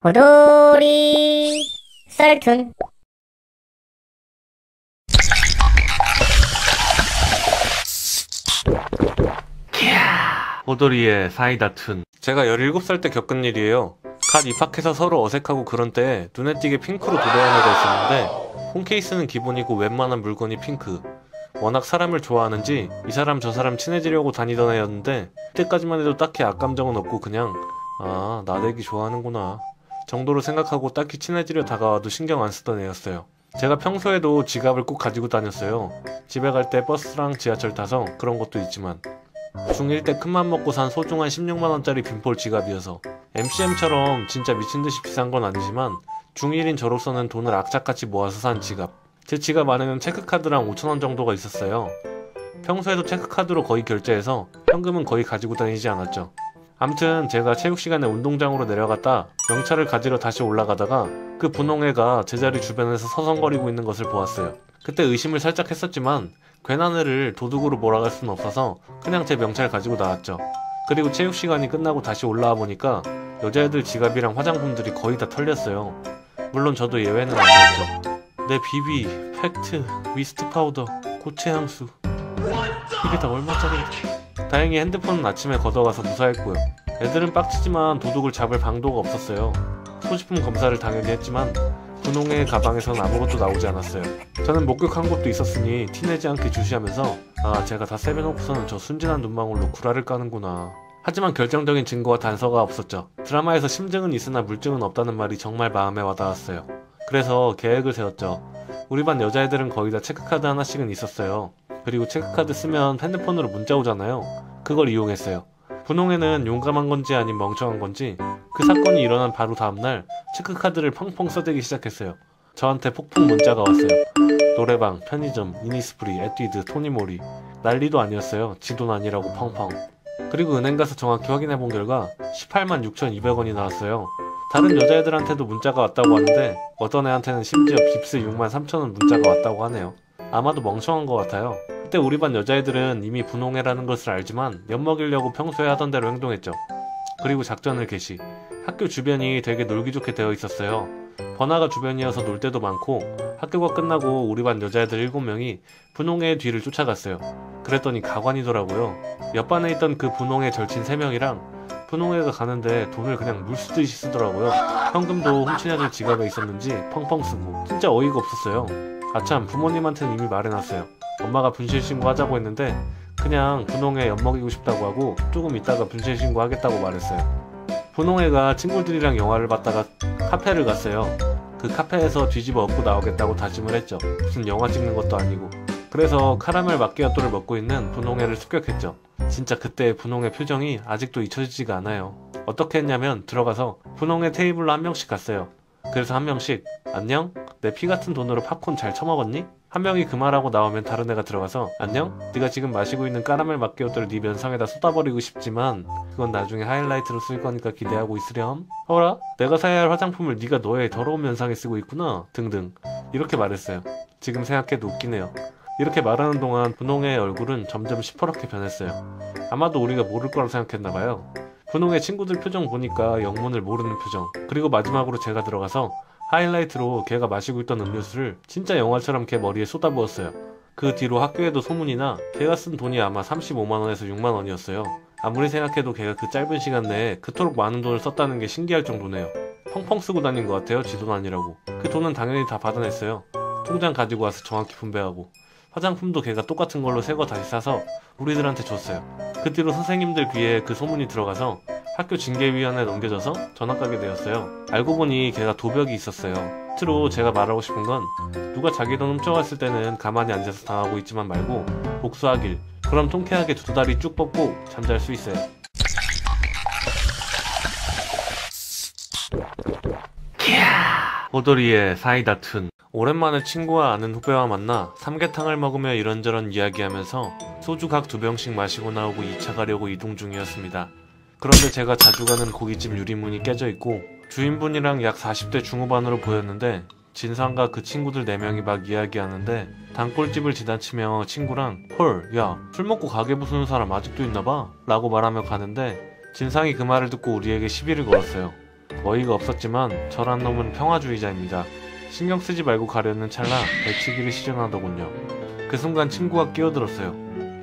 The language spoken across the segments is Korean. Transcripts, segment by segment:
호돌이. 썰툰. 호돌이의 사이다 툰. 제가 17살 때 겪은 일이에요. 갓 입학해서 서로 어색하고 그런 때에 눈에 띄게 핑크로 도배한 애가 있었는데 폰케이스는 기본이고 웬만한 물건이 핑크. 워낙 사람을 좋아하는지 이 사람 저 사람 친해지려고 다니던 애였는데 그때까지만 해도 딱히 악감정은 없고 그냥 아 나대기 좋아하는구나 정도로 생각하고 딱히 친해지려 다가와도 신경 안 쓰던 애였어요. 제가 평소에도 지갑을 꼭 가지고 다녔어요. 집에 갈 때 버스랑 지하철 타서 그런 것도 있지만 중1 때 큰맘 먹고 산 소중한 16만원짜리 빈폴 지갑이어서 MCM처럼 진짜 미친듯이 비싼 건 아니지만 중1인 저로서는 돈을 악착같이 모아서 산 지갑. 제 지갑 안에는 체크카드랑 5천원 정도가 있었어요. 평소에도 체크카드로 거의 결제해서 현금은 거의 가지고 다니지 않았죠 암튼 제가 체육 시간에 운동장으로 내려갔다 명찰을 가지러 다시 올라가다가 그 분홍애가 제자리 주변에서 서성거리고 있는 것을 보았어요 그때 의심을 살짝 했었지만 괜한 애를 도둑으로 몰아갈 수는 없어서 그냥 제 명찰 가지고 나왔죠. 그리고 체육 시간이 끝나고 다시 올라와 보니까 여자애들 지갑이랑 화장품들이 거의 다 털렸어요. 물론 저도 예외는 아니었죠. 내 비비, 팩트, 미스트 파우더, 고체 향수 이게 다 얼마짜린데? 다행히 핸드폰은 아침에 걷어가서 무사했고요. 애들은 빡치지만 도둑을 잡을 방도가 없었어요. 소지품 검사를 당연히 했지만 분홍의 가방에선 아무것도 나오지 않았어요. 저는 목격한 것도 있었으니 티내지 않게 주시하면서 아 제가 다 세배놓고서는 저 순진한 눈망울로 구라를 까는구나. 하지만 결정적인 증거와 단서가 없었죠. 드라마에서 심증은 있으나 물증은 없다는 말이 정말 마음에 와닿았어요. 그래서 계획을 세웠죠. 우리 반 여자애들은 거의 다 체크카드 하나씩은 있었어요. 그리고 체크카드 쓰면 핸드폰으로 문자 오잖아요. 그걸 이용했어요. 분홍애는 용감한 건지 아님 멍청한 건지 그 사건이 일어난 바로 다음날 체크카드를 펑펑 써대기 시작했어요. 저한테 폭풍 문자가 왔어요. 노래방, 편의점, 이니스프리, 에뛰드, 토니모리 난리도 아니었어요. 지돈 아니라고 펑펑. 그리고 은행 가서 정확히 확인해 본 결과 18만 6,200원이 나왔어요. 다른 여자애들한테도 문자가 왔다고 하는데 어떤 애한테는 심지어 빕스 6만 3천원 문자가 왔다고 하네요. 아마도 멍청한 것 같아요. 그때 우리 반 여자애들은 이미 분홍해라는 것을 알지만 엿먹이려고 평소에 하던 대로 행동했죠. 그리고 작전을 개시. 학교 주변이 되게 놀기 좋게 되어 있었어요. 번화가 주변이어서 놀 때도 많고 학교가 끝나고 우리 반 여자애들 7명이 분홍의 뒤를 쫓아갔어요. 그랬더니 가관이더라고요. 옆반에 있던 그 분홍의 절친 3명이랑 분홍애가 가는데 돈을 그냥 물 쓰듯이 쓰더라고요. 현금도 훔친 애들 지갑에 있었는지 펑펑 쓰고 진짜 어이가 없었어요. 아참 부모님한테는 이미 말해놨어요. 엄마가 분실 신고 하자고 했는데 그냥 분홍애 엿먹이고 싶다고 하고 조금 있다가 분실 신고 하겠다고 말했어요. 분홍애가 친구들이랑 영화를 봤다가 카페를 갔어요. 그 카페에서 뒤집어 엎고 나오겠다고 다짐을 했죠. 무슨 영화 찍는 것도 아니고. 그래서 카라멜 마끼아또를 먹고 있는 분홍애를 습격했죠. 진짜 그때 분홍의 표정이 아직도 잊혀지지가 않아요. 어떻게 했냐면 들어가서 분홍의 테이블로 한 명씩 갔어요. 그래서 한 명씩 안녕? 내 피 같은 돈으로 팝콘 잘 처먹었니? 한 명이 그 말하고 나오면 다른 애가 들어가서 안녕? 네가 지금 마시고 있는 까라멜 마끼오토를 네 면상에다 쏟아버리고 싶지만 그건 나중에 하이라이트로 쓸 거니까 기대하고 있으렴. 어라? 내가 사야 할 화장품을 네가 너의 더러운 면상에 쓰고 있구나. 등등. 이렇게 말했어요. 지금 생각해도 웃기네요. 이렇게 말하는 동안 분홍의 얼굴은 점점 시퍼렇게 변했어요. 아마도 우리가 모를 거라 생각했나봐요. 분홍의 친구들 표정 보니까 영문을 모르는 표정. 그리고 마지막으로 제가 들어가서 하이라이트로 걔가 마시고 있던 음료수를 진짜 영화처럼 걔 머리에 쏟아부었어요. 그 뒤로 학교에도 소문이나 걔가 쓴 돈이 아마 35만원에서 6만원이었어요. 아무리 생각해도 걔가 그 짧은 시간 내에 그토록 많은 돈을 썼다는 게 신기할 정도네요. 펑펑 쓰고 다닌 것 같아요. 지돈 아니라고. 그 돈은 당연히 다 받아냈어요. 통장 가지고 와서 정확히 분배하고. 화장품도 걔가 똑같은 걸로 새 거 다시 사서 우리들한테 줬어요. 그 뒤로 선생님들 귀에 그 소문이 들어가서 학교 징계위원회에 넘겨져서 전학 가게 되었어요. 알고 보니 걔가 도벽이 있었어요. 끝으로 제가 말하고 싶은 건 누가 자기 돈 훔쳐갔을 때는 가만히 앉아서 당하고 있지만 말고 복수하길 그럼 통쾌하게 두 다리 쭉 뻗고 잠잘 수 있어요. 호돌이의 사이다 툰 오랜만에 친구와 아는 후배와 만나 삼계탕을 먹으며 이런저런 이야기하면서 소주 각 두 병씩 마시고 나오고 2차 가려고 이동 중이었습니다. 그런데 제가 자주 가는 고깃집 유리문이 깨져 있고 주인분이랑 약 40대 중후반으로 보였는데 진상과 그 친구들 4명이 막 이야기하는데 단골집을 지나치며 친구랑 헐 야 술 먹고 가게 부수는 사람 아직도 있나봐 라고 말하며 가는데 진상이 그 말을 듣고 우리에게 시비를 걸었어요 어이가 없었지만 저란 놈은 평화주의자입니다. 신경 쓰지 말고 가려는 찰나 배치기를 시전하더군요. 그 순간 친구가 끼어들었어요.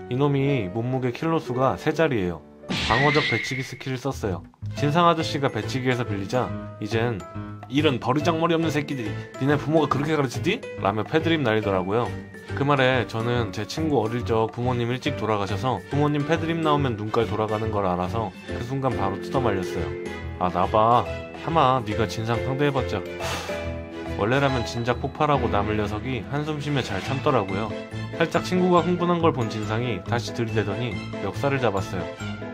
이놈이 몸무게 킬로수가 세 자리예요. 방어적 배치기 스킬을 썼어요. 진상 아저씨가 배치기에서 밀리자 이젠 이런 버르장머리 없는 새끼들이 니네 부모가 그렇게 가르치디? 라며 패드립 날리더라고요. 그 말에 저는 제 친구 어릴 적 부모님 일찍 돌아가셔서 부모님 패드립 나오면 눈깔 돌아가는 걸 알아서 그 순간 바로 뜯어말렸어요. 아 나봐 하마 네가 진상 상대해봤자 원래라면 진작 폭발하고 남을 녀석이 한숨 쉬며 잘 참더라고요. 살짝 친구가 흥분한 걸 본 진상이 다시 들이대더니 멱살을 잡았어요.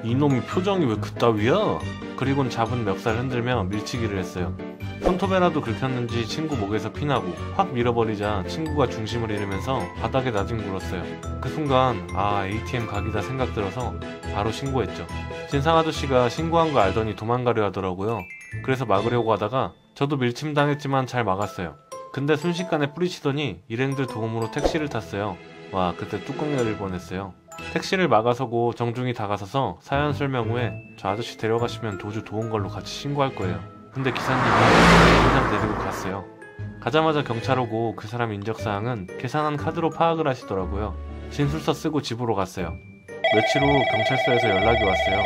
이놈이 표정이 왜 그따위야? 그리곤 잡은 멱살 흔들며 밀치기를 했어요. 손톱에라도 긁혔는지 친구 목에서 피나고 확 밀어버리자 친구가 중심을 잃으면서 바닥에 나뒹굴었어요. 그 순간 아 ATM 각이다 생각 들어서 바로 신고했죠. 진상 아저씨가 신고한 거 알더니 도망가려 하더라고요. 그래서 막으려고 하다가 저도 밀침 당했지만 잘 막았어요. 근데 순식간에 뿌리치더니 일행들 도움으로 택시를 탔어요. 와 그때 뚜껑 열릴 뻔했어요. 택시를 막아서고 정중히 다가서서 사연 설명 후에 저 아저씨 데려가시면 도주 도운 걸로 같이 신고할 거예요. 근데 기사님이 그냥 데리고 갔어요. 가자마자 경찰 오고 그 사람 인적사항은 계산한 카드로 파악을 하시더라고요. 진술서 쓰고 집으로 갔어요. 며칠 후 경찰서에서 연락이 왔어요.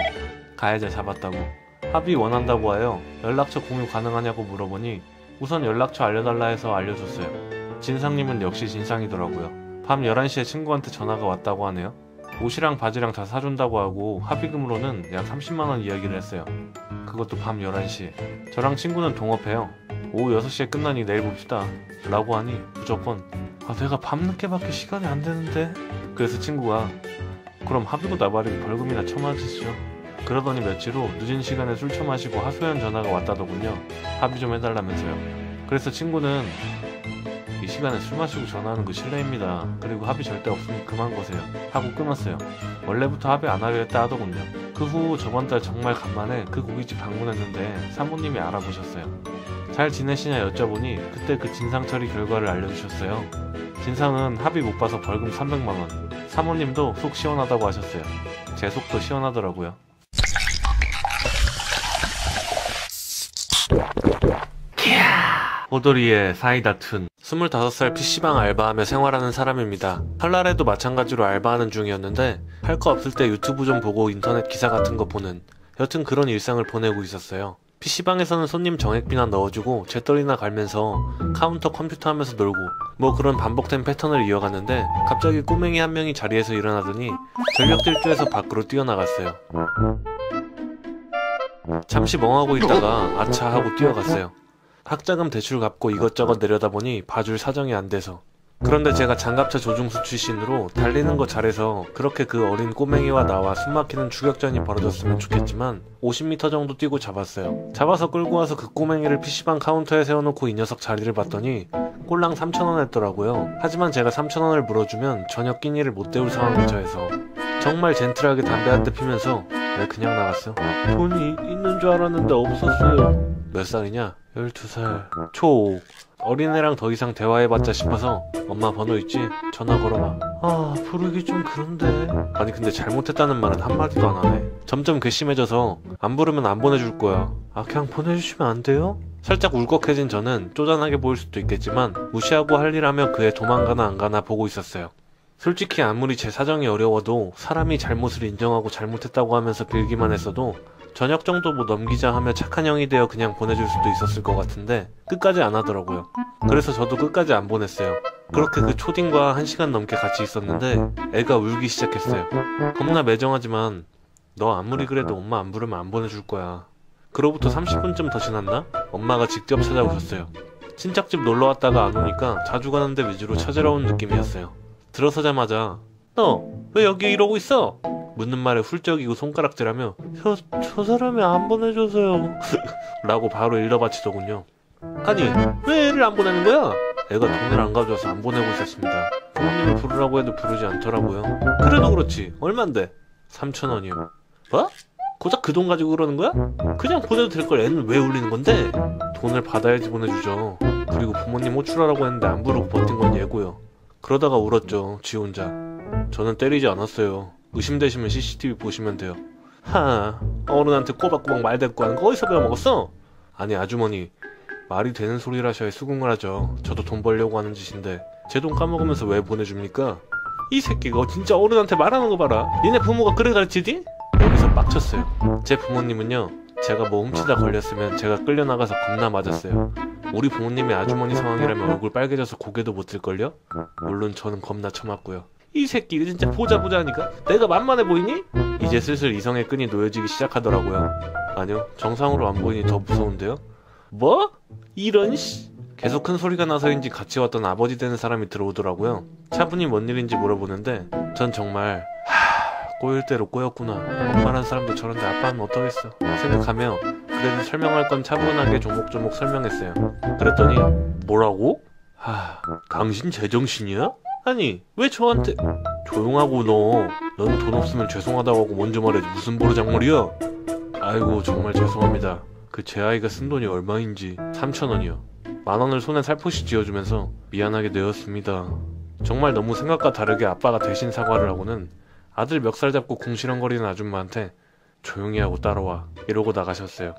가해자 잡았다고. 합의 원한다고 하여 연락처 공유 가능하냐고 물어보니 우선 연락처 알려달라 해서 알려줬어요. 진상님은 역시 진상이더라고요. 밤 11시에 친구한테 전화가 왔다고 하네요. 옷이랑 바지랑 다 사준다고 하고 합의금으로는 약 30만원 이야기를 했어요. 그것도 밤 11시. 저랑 친구는 동업해요. 오후 6시에 끝나니 내일 봅시다. 라고 하니 무조건 아 내가 밤늦게밖에 시간이 안 되는데 그래서 친구가 그럼 합의고 나발이고 벌금이나 쳐맞으시죠. 그러더니 며칠 후 늦은 시간에 술 처마시고 하소연 전화가 왔다더군요. 합의 좀 해달라면서요. 그래서 친구는 이 시간에 술 마시고 전화하는 거 실례입니다. 그리고 합의 절대 없으니 그만 거세요. 하고 끊었어요. 원래부터 합의 안 하려 했다 하더군요. 그 후 저번 달 정말 간만에 그 고깃집 방문했는데 사모님이 알아보셨어요. 잘 지내시냐 여쭤보니 그때 그 진상 처리 결과를 알려주셨어요. 진상은 합의 못 봐서 벌금 300만원. 사모님도 속 시원하다고 하셨어요. 제 속도 시원하더라고요. 호돌이의 사이다 툰 25살 PC방 알바하며 생활하는 사람입니다. 설날에도 마찬가지로 알바하는 중이었는데 할 거 없을 때 유튜브 좀 보고 인터넷 기사 같은 거 보는 여튼 그런 일상을 보내고 있었어요. PC방에서는 손님 정액비나 넣어주고 재떨이나 갈면서 카운터 컴퓨터 하면서 놀고 뭐 그런 반복된 패턴을 이어갔는데 갑자기 꼬맹이 한 명이 자리에서 일어나더니 전력 질주해서 밖으로 뛰어나갔어요. 잠시 멍하고 있다가 아차 하고 뛰어갔어요. 학자금 대출 갚고 이것저것 내려다보니 봐줄 사정이 안 돼서 그런데 제가 장갑차 조종수 출신으로 달리는 거 잘해서 그렇게 그 어린 꼬맹이와 나와 숨막히는 추격전이 벌어졌으면 좋겠지만 50m 정도 뛰고 잡았어요. 잡아서 끌고 와서 그 꼬맹이를 PC방 카운터에 세워놓고 이 녀석 자리를 봤더니 꼴랑 3천원 했더라고요. 하지만 제가 3천원을 물어주면 저녁 끼니를 못 때울 상황에 처해서 정말 젠틀하게 담배 한 대 피면서 왜 그냥 나갔어? 돈이 있는 줄 알았는데 없었어요. 몇 살이냐? 12살. 초. 어린애랑 더 이상 대화해봤자 싶어서 엄마 번호 있지? 전화 걸어봐. 아 부르기 좀 그런데. 아니 근데 잘못했다는 말은 한마디도 안 하네. 점점 괘씸해져서 안 부르면 안 보내줄 거야. 아 그냥 보내주시면 안 돼요? 살짝 울컥해진 저는 쪼잔하게 보일 수도 있겠지만 무시하고 할 일 하며 그의 도망가나 안 가나 보고 있었어요. 솔직히 아무리 제 사정이 어려워도 사람이 잘못을 인정하고 잘못했다고 하면서 빌기만 했어도 저녁 정도 뭐 넘기자 하며 착한 형이 되어 그냥 보내줄 수도 있었을 것 같은데 끝까지 안 하더라고요. 그래서 저도 끝까지 안 보냈어요. 그렇게 그 초딩과 한 시간 넘게 같이 있었는데 애가 울기 시작했어요. 겁나 매정하지만 너 아무리 그래도 엄마 안 부르면 안 보내줄 거야. 그로부터 30분쯤 더 지났나? 엄마가 직접 찾아오셨어요. 친척집 놀러 왔다가 안 오니까 자주 가는 데 위주로 찾으러 온 느낌이었어요. 들어서자마자 너 왜 여기 이러고 있어? 묻는 말에 훌쩍이고 손가락질하며 저, 저 사람이 안 보내줘서요 라고 바로 일러바치더군요 아니 왜 애를 안 보내는 거야? 애가 돈을 안 가져와서 안 보내고 있었습니다 부모님이 부르라고 해도 부르지 않더라고요 그래도 그렇지 얼만데? 3천원이요 뭐? 고작 그 돈 가지고 그러는 거야? 그냥 보내도 될 걸 애는 왜 울리는 건데? 돈을 받아야지 보내주죠 그리고 부모님 호출하라고 했는데 안 부르고 버틴 건 얘고요 그러다가 울었죠 지 혼자 저는 때리지 않았어요 의심되시면 CCTV 보시면 돼요. 하, 어른한테 꼬박꼬박 말 대꾸 하는 거 어디서 배워먹었어? 아니 아주머니 말이 되는 소리를 하셔야 수긍을 하죠. 저도 돈 벌려고 하는 짓인데 제 돈 까먹으면서 왜 보내줍니까? 이 새끼가 진짜 어른한테 말하는 거 봐라. 니네 부모가 그래 가르치디? 여기서 빡쳤어요. 제 부모님은요. 제가 뭐 훔치다 걸렸으면 제가 끌려나가서 겁나 맞았어요. 우리 부모님이 아주머니 상황이라면 얼굴 빨개져서 고개도 못 들걸요? 물론 저는 겁나 처맞고요. 이 새끼 진짜 보자 보자 하니까 내가 만만해 보이니? 이제 슬슬 이성의 끈이 놓여지기 시작하더라고요. 아니요, 정상으로 안 보이니 더 무서운데요? 뭐? 이런 씨. 계속 큰 소리가 나서인지 같이 왔던 아버지 되는 사람이 들어오더라고요. 차분히 뭔 일인지 물어보는데 전 정말 하... 꼬일 대로 꼬였구나. 엄마란 사람도 저런데 아빠는 어떠겠어? 생각하며 그래도 설명할 건 차분하게 조목조목 설명했어요. 그랬더니 뭐라고? 하... 당신 제정신이야? 아니 왜 저한테 조용하고 너넌돈 없으면 죄송하다고 하고 먼저 말해지 무슨 버르장머리야? 아이고 정말 죄송합니다. 그 제 아이가 쓴 돈이 얼마인지 3천 원이요. 만 원을 손에 살포시 쥐어주면서 미안하게 되었습니다. 정말 너무 생각과 다르게 아빠가 대신 사과를 하고는 아들 멱살 잡고 궁시렁거리는 아줌마한테 조용히 하고 따라와 이러고 나가셨어요.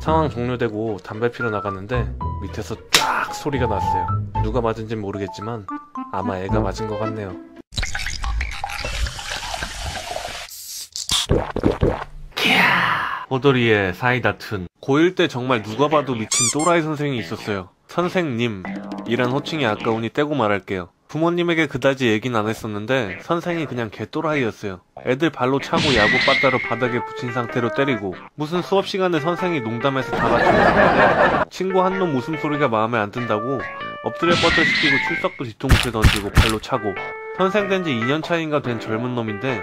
상황 종료되고 담배 피러 나갔는데 밑에서 쫙 소리가 났어요. 누가 맞은진 모르겠지만 아마 애가 맞은 것 같네요. 호돌이의 사이다 툰 고1 때 정말 누가 봐도 미친 또라이 선생이 있었어요. 선생님이란 호칭이 아까우니 떼고 말할게요. 부모님에게 그다지 얘긴 안 했었는데 선생이 그냥 개또라이였어요. 애들 발로 차고 야구 빠따로 바닥에 붙인 상태로 때리고 무슨 수업 시간에 선생이 농담해서 다 같이 웃는데 친구 한 놈 웃음소리가 마음에 안 든다고 엎드려 뻗어 시키고 출석도 뒤통수에 던지고 발로 차고 선생 된 지 2년 차인가 된 젊은 놈인데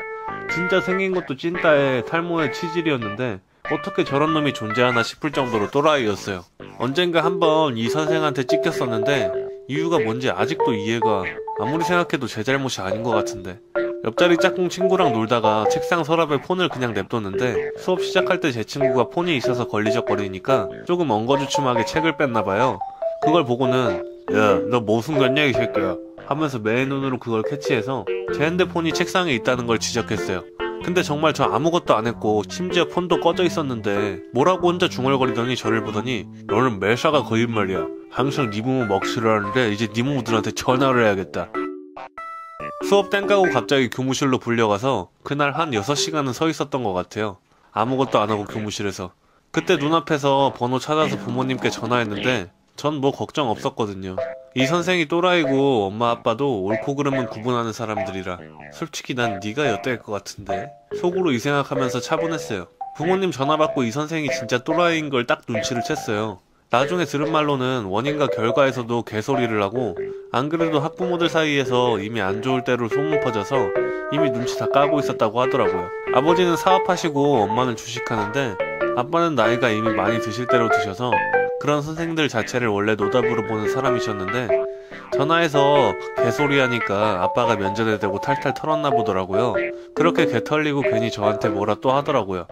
진짜 생긴 것도 찐따에 탈모에 치질이었는데 어떻게 저런 놈이 존재하나 싶을 정도로 또라이였어요. 언젠가 한번 이 선생한테 찍혔었는데 이유가 뭔지 아직도 이해가 아무리 생각해도 제 잘못이 아닌 것 같은데 옆자리 짝꿍 친구랑 놀다가 책상 서랍에 폰을 그냥 냅뒀는데 수업 시작할 때 제 친구가 폰이 있어서 걸리적거리니까 조금 엉거주춤하게 책을 뺐나봐요. 그걸 보고는 야 너 뭐 숨겼냐 이 새끼야 하면서 매 눈으로 그걸 캐치해서 제 핸드폰이 책상에 있다는 걸 지적했어요. 근데 정말 저 아무것도 안 했고 심지어 폰도 꺼져 있었는데 뭐라고 혼자 중얼거리더니 저를 보더니 너는 매사가 거짓말이야. 항상 네 부모 먹칠을 하는데 이제 네 부모들한테 전화를 해야겠다. 수업 땡까고 갑자기 교무실로 불려가서 그날 한 6시간은 서 있었던 것 같아요. 아무것도 안 하고 교무실에서. 그때 눈앞에서 번호 찾아서 부모님께 전화했는데 전 뭐 걱정 없었거든요. 이 선생이 또라이고 엄마 아빠도 옳고 그름은 구분하는 사람들이라 솔직히 난 네가 엿될 것 같은데 속으로 이 생각하면서 차분했어요. 부모님 전화 받고 이 선생이 진짜 또라이인 걸 딱 눈치를 챘어요. 나중에 들은 말로는 원인과 결과에서도 개소리를 하고 안 그래도 학부모들 사이에서 이미 안 좋을 대로 소문 퍼져서 이미 눈치 다 까고 있었다고 하더라고요. 아버지는 사업하시고 엄마는 주식하는데 아빠는 나이가 이미 많이 드실 대로 드셔서 그런 선생들 자체를 원래 노답으로 보는 사람이셨는데 전화해서 개소리 하니까 아빠가 면전에 대고 탈탈 털었나 보더라고요. 그렇게 개 털리고 괜히 저한테 뭐라 또 하더라고요.